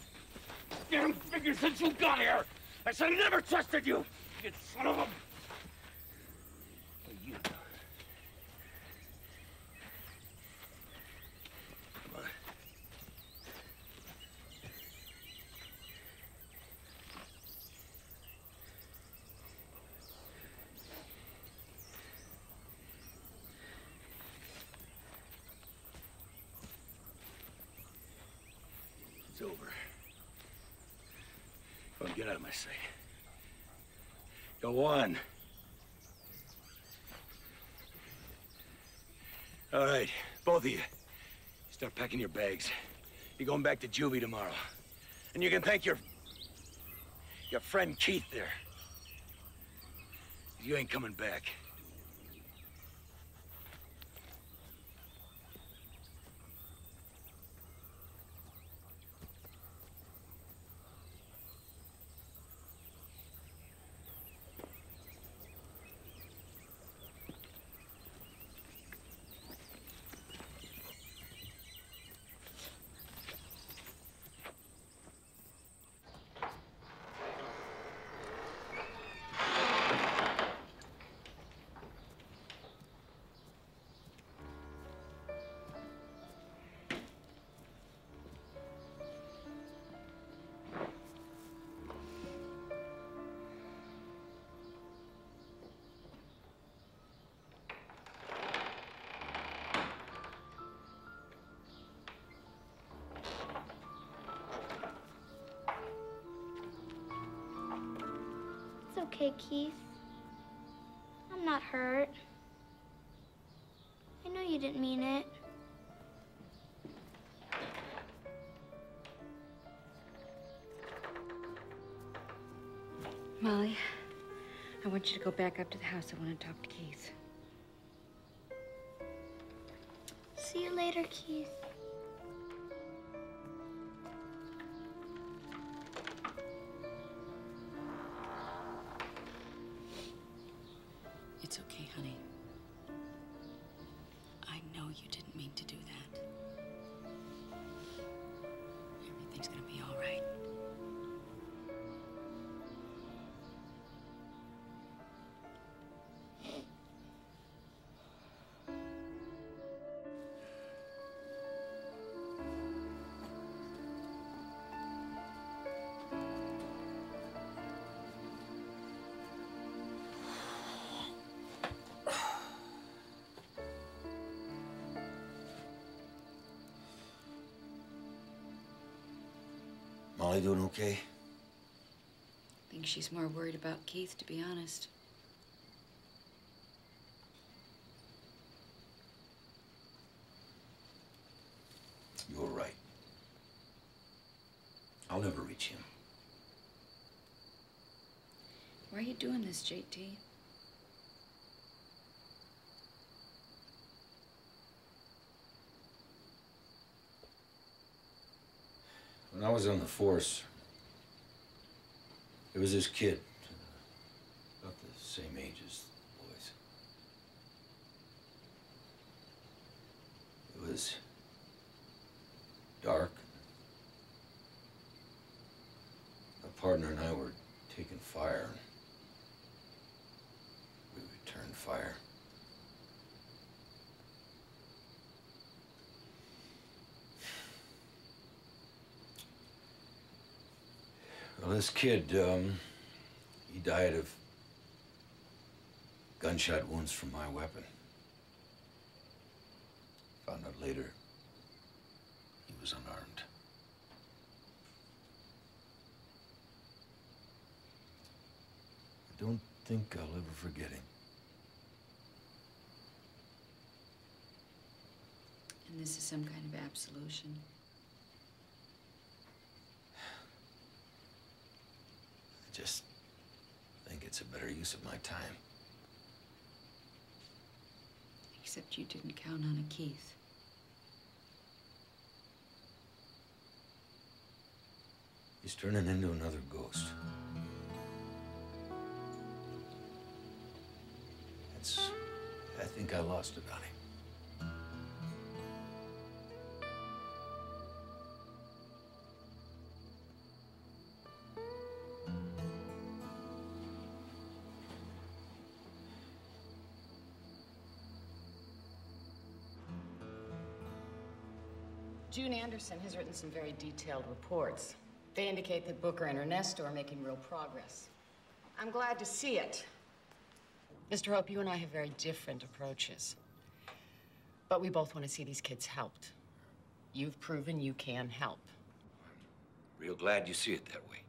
damn figure since you got here. I should have never trusted you, you son of a... You. Come on. It's over. Come on, get out of my sight. Go on. All right, both of you. Start packing your bags. You're going back to juvie tomorrow. And you can thank your... your friend Keith there. You ain't coming back. Okay, Keith. I'm not hurt. I know you didn't mean it. Molly, I want you to go back up to the house. I want to talk to Keith. See you later, Keith. Molly doing okay? I think she's more worried about Keith, to be honest. You're right. I'll never reach him. Why are you doing this, JT? When I was on the force, it was this kid, uh, about the same age as the boys. It was dark. My partner and I were taking fire. We returned fire. Well, this kid, um, he died of gunshot wounds from my weapon. Found out later he was unarmed. I don't think I'll ever forget him. And this is some kind of absolution. just think it's a better use of my time. Except you didn't count on a Keith. He's turning into another ghost. That's... I think I lost it on him. June Anderson has written some very detailed reports. They indicate that Booker and Ernesto are making real progress. I'm glad to see it. Mr. Hope, you and I have very different approaches. But we both want to see these kids helped. You've proven you can help. Real glad you see it that way.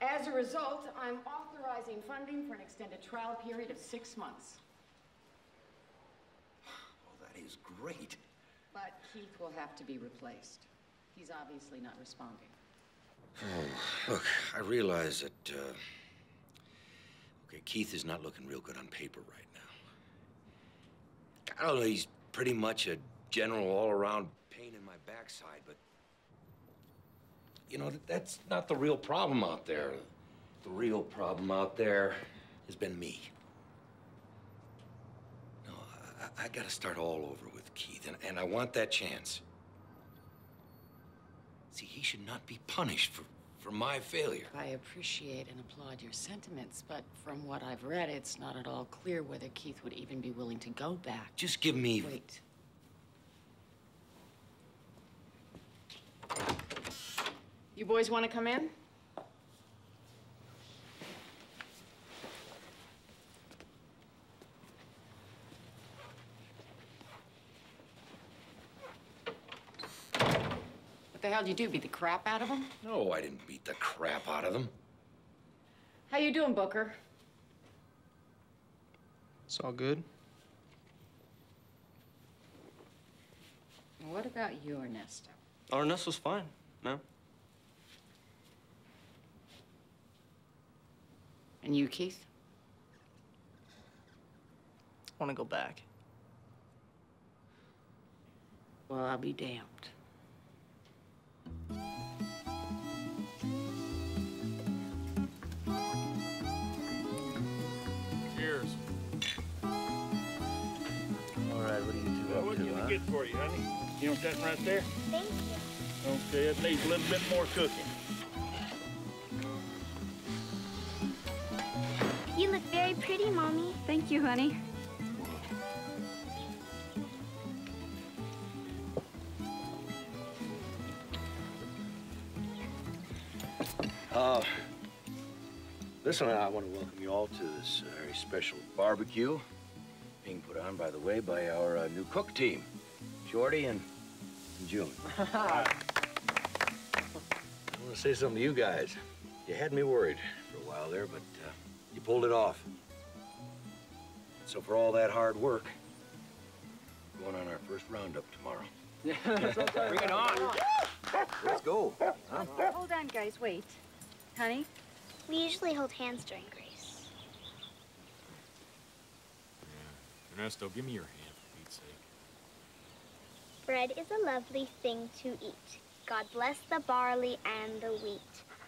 As a result, I'm authorizing funding for an extended trial period of six months. Well, that is great. But Keith will have to be replaced. He's obviously not responding. Oh, look, I realize that, uh, okay, Keith is not looking real good on paper right now. I don't know, he's pretty much a general all-around pain in my backside, but, you know, that's not the real problem out there. The real problem out there has been me. I gotta start all over with Keith, and, and I want that chance. See, he should not be punished for, for my failure. I appreciate and applaud your sentiments, but from what I've read, it's not at all clear whether Keith would even be willing to go back. Just give me. Wait. You boys want to come in? Hell did you do? Beat the crap out of them? No, I didn't beat the crap out of them. How you doing, Booker? It's all good. What about you, Ernesto? Oh, Ernesto's fine, ma'am. And you, Keith? I want to go back. Well, I'll be damned. Cheers. All right, what are you two Uh, up what to, can huh? get for you, honey? You want that right there? Thank you. Okay, it needs a little bit more cooking. You look very pretty, Mommy. Thank you, honey. Uh, listen, I want to welcome you all to this uh, very special barbecue being put on, by the way, by our uh, new cook team, Jordy and, and June. I want to say something to you guys. You had me worried for a while there, but uh, you pulled it off. So for all that hard work, we're going on our first roundup tomorrow. Bring it on. Let's go. Huh? Hold on, guys, wait. Honey? We usually hold hands during grace. Ernesto, give me your hand, for Pete's sake. Bread is a lovely thing to eat. God bless the barley and the wheat.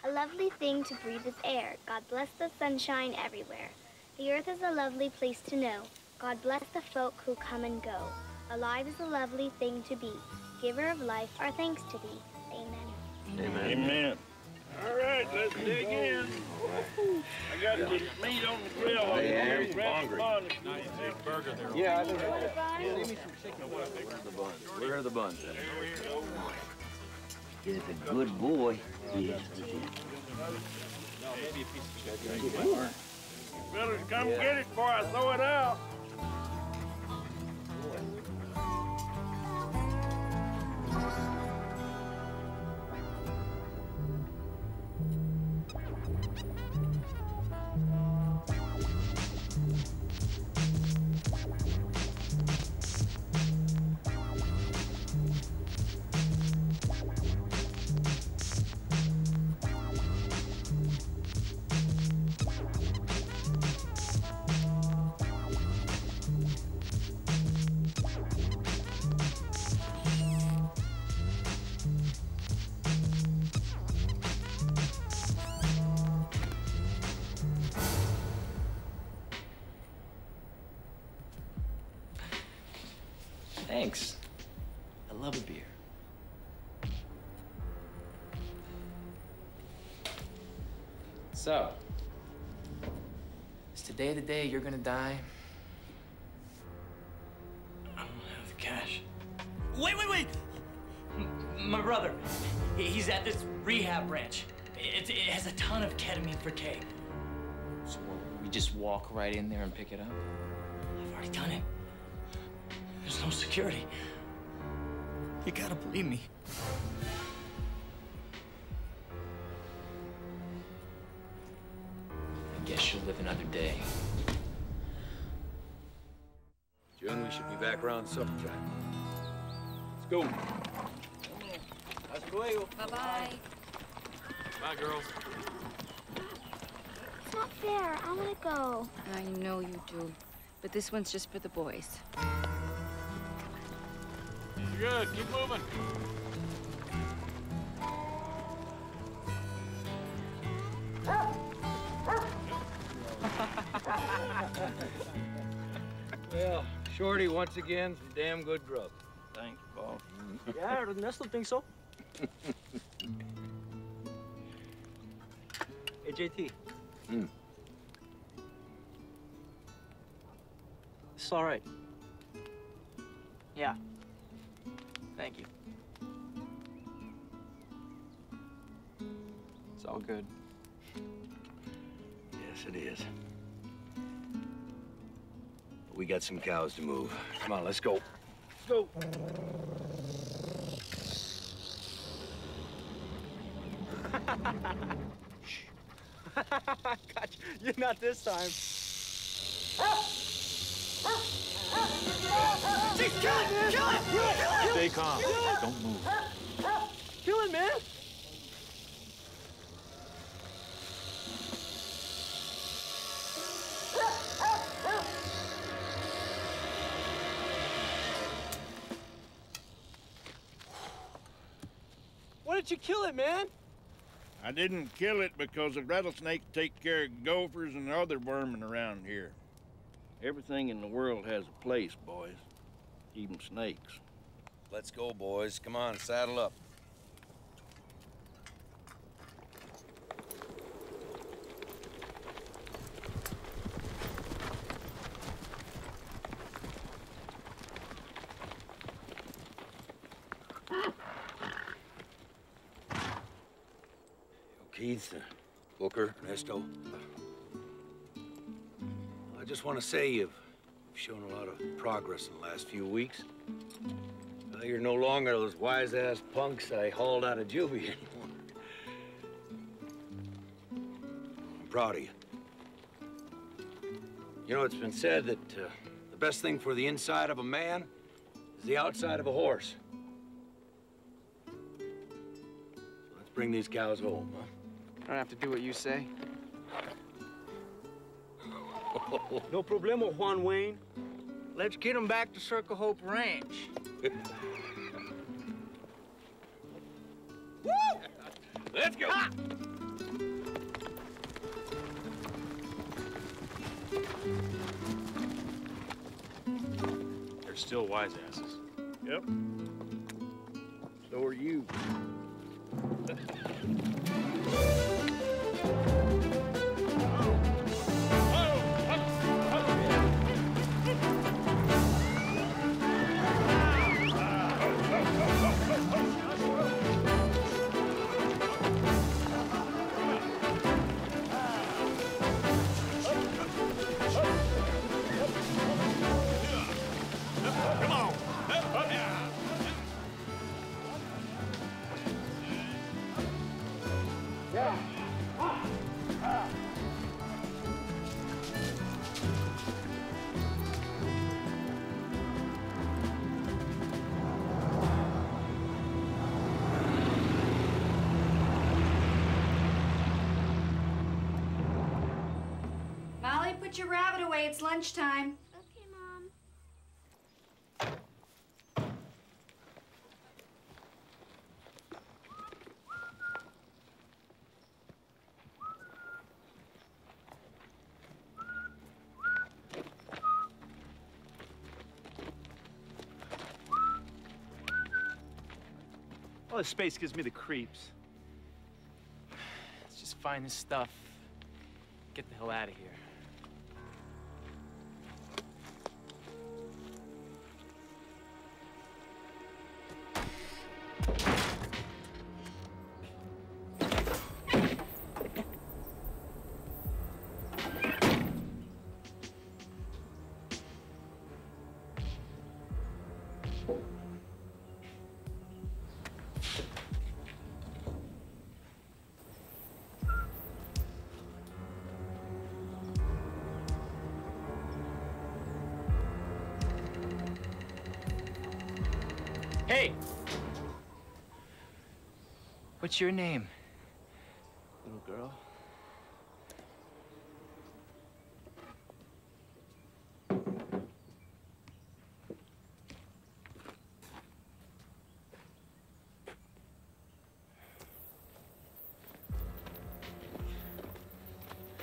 A lovely thing to breathe is air. God bless the sunshine everywhere. The earth is a lovely place to know. God bless the folk who come and go. Alive is a lovely thing to be. Giver of life, our thanks to thee. Amen. Amen. Amen. All right, let's dig in. I got the meat on the grill. Hey, Henry, Grab hungry. bun. Big burger there. Yeah, I think Where's the buns? Where are the buns at? He's a good boy. Yes. Fellas, come get it before I throw it out. Thanks. I love a beer. So, is today the day you're gonna die? I don't have the cash. Wait, wait, wait! M- My brother, he's at this rehab ranch. It, it has a ton of ketamine for K. So we just walk right in there and pick it up? I've already done it. There's no security. You gotta believe me. I guess you'll live another day. June, we should be back around supper time. Let's go. Hasta luego. Bye-bye. Bye, girls. It's not fair. I want to go. I know you do. But this one's just for the boys. You're good. Keep moving. Well, Shorty, once again, some damn good grub. Thanks, boss. yeah, Ernesto thinks so. hey, JT. Hmm. It's all right. Yeah. Thank you. It's all good. Yes, it is. We got some cows to move. Come on, let's go. Let's go. Got you. You're not this time. Kill it! Kill it! Kill it! Stay calm. Don't move. Kill it, man! Why didn't you kill it, man? I didn't kill it because a rattlesnake take care of gophers and other vermin around here. Everything in the world has a place, boys. Even snakes. Let's go, boys. Come on, saddle up. Keith, uh, Booker, Ernesto. I just want to say you've shown a lot of progress in the last few weeks. Uh, you're no longer those wise-ass punks I hauled out of juvie anymore. I'm proud of you. You know, it's been said that uh, the best thing for the inside of a man is the outside of a horse. So let's bring these cows home, huh? I don't have to do what you say. No problemo, Juan Wayne. Let's get him back to Circle Hope Ranch. Let's go. They're still wise asses. Yep. So are you. put your rabbit away. It's lunchtime. Okay, Mom. All this space gives me the creeps. Let's just find this stuff. Get the hell out of here. What's your name, little girl?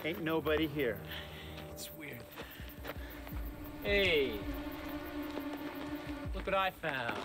Ain't nobody here. It's weird. Hey! Look what I found.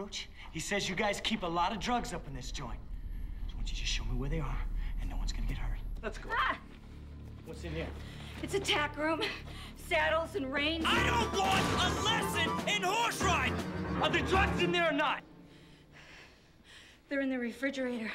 Cockroach, he says you guys keep a lot of drugs up in this joint. So why don't you just show me where they are, and no one's gonna get hurt. Let's go. Ah, What's in here? it's a tack room, saddles and reins. I don't want a lesson in horse riding. Are the drugs in there or not? They're in the refrigerator.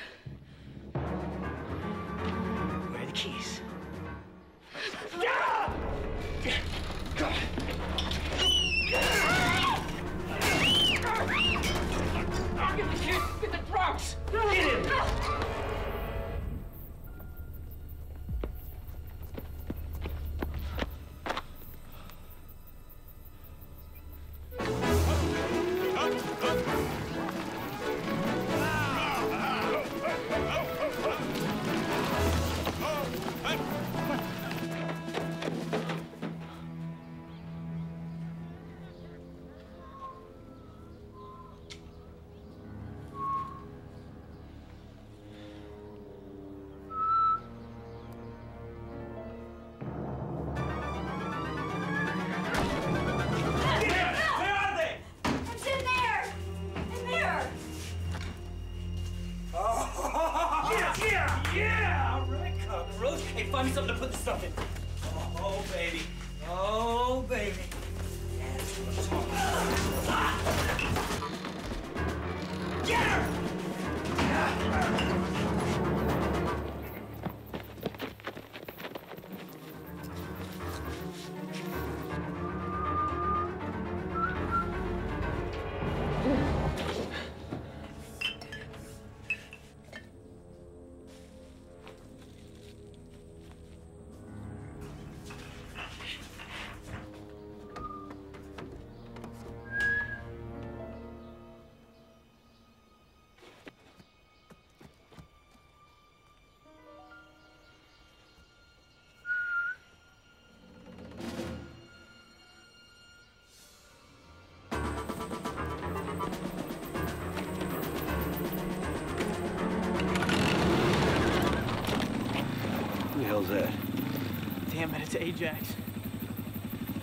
It's Ajax.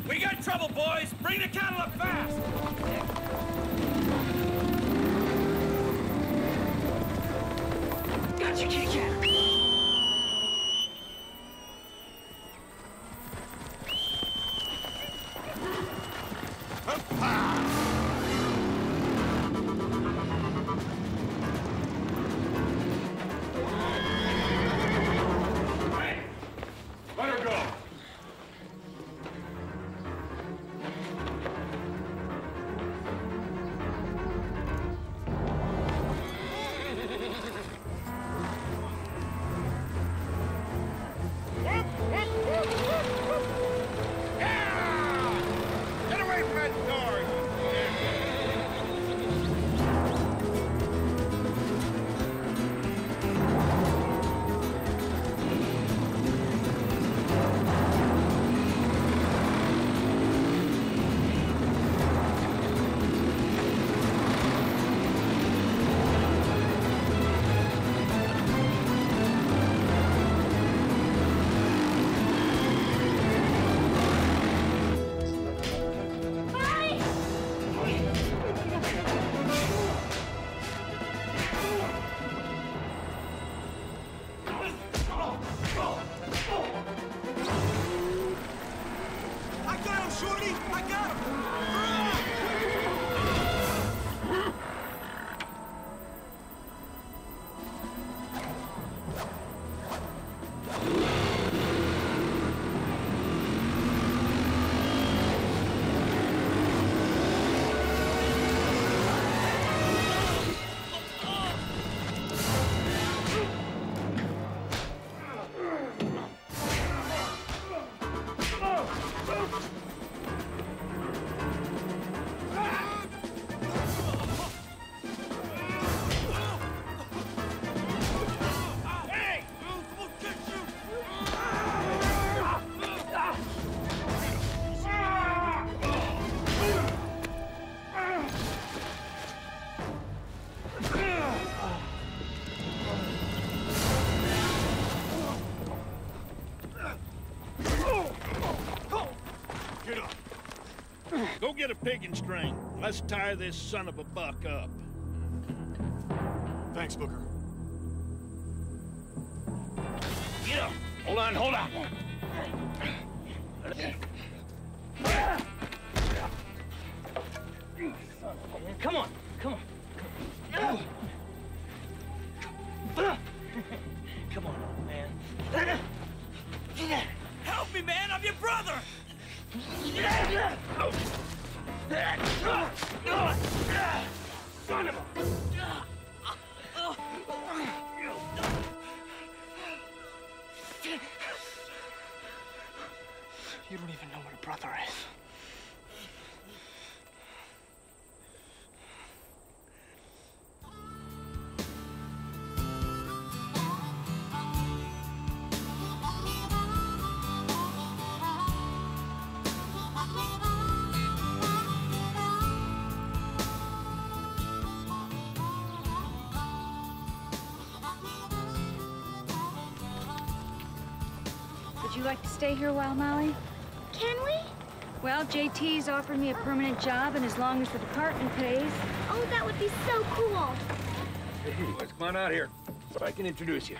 We got trouble, boys! Bring the cattle up fast! Get a pigging string. Let's tie this son of a buck up. Thanks, Booker. Stay here a while, Molly? Can we? Well, JT's offered me a permanent job, and as long as the department pays. Oh, that would be so cool. Hey, let's come on out here so I can introduce you.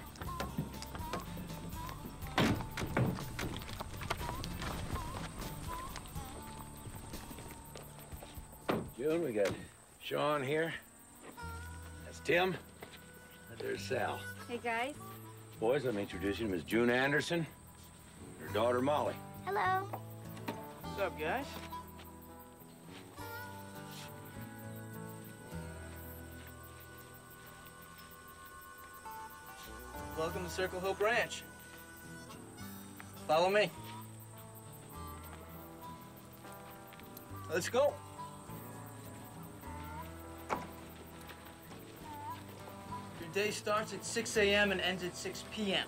June, we got Sean here. That's Tim. And there's Sal. Hey, guys. Boys, let me introduce you to Miss June Anderson, her daughter Molly. Hello. What's up, guys? Welcome to Circle Hope Ranch. Follow me. Let's go. Your day starts at 6 a.m. and ends at 6 p.m.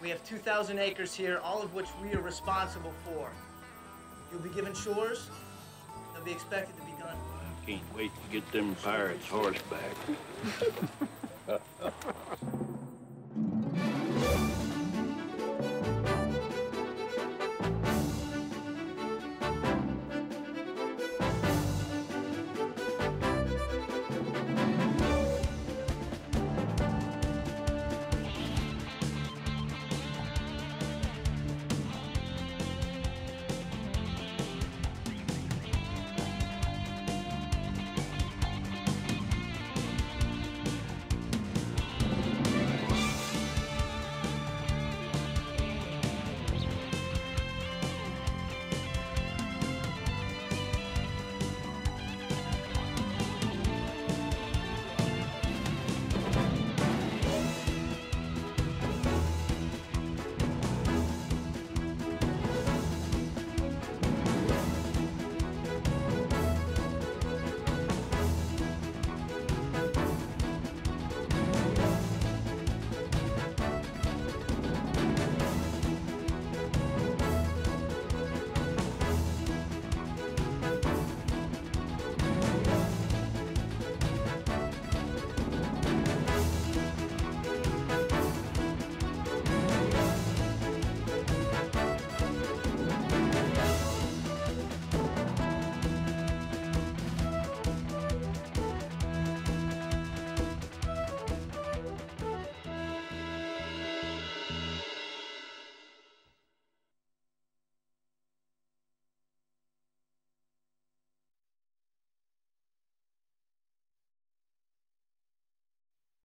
We have 2,000 acres here, all of which we are responsible for. You'll be given chores. They'll be expected to be done. I can't wait to get them pirates horseback.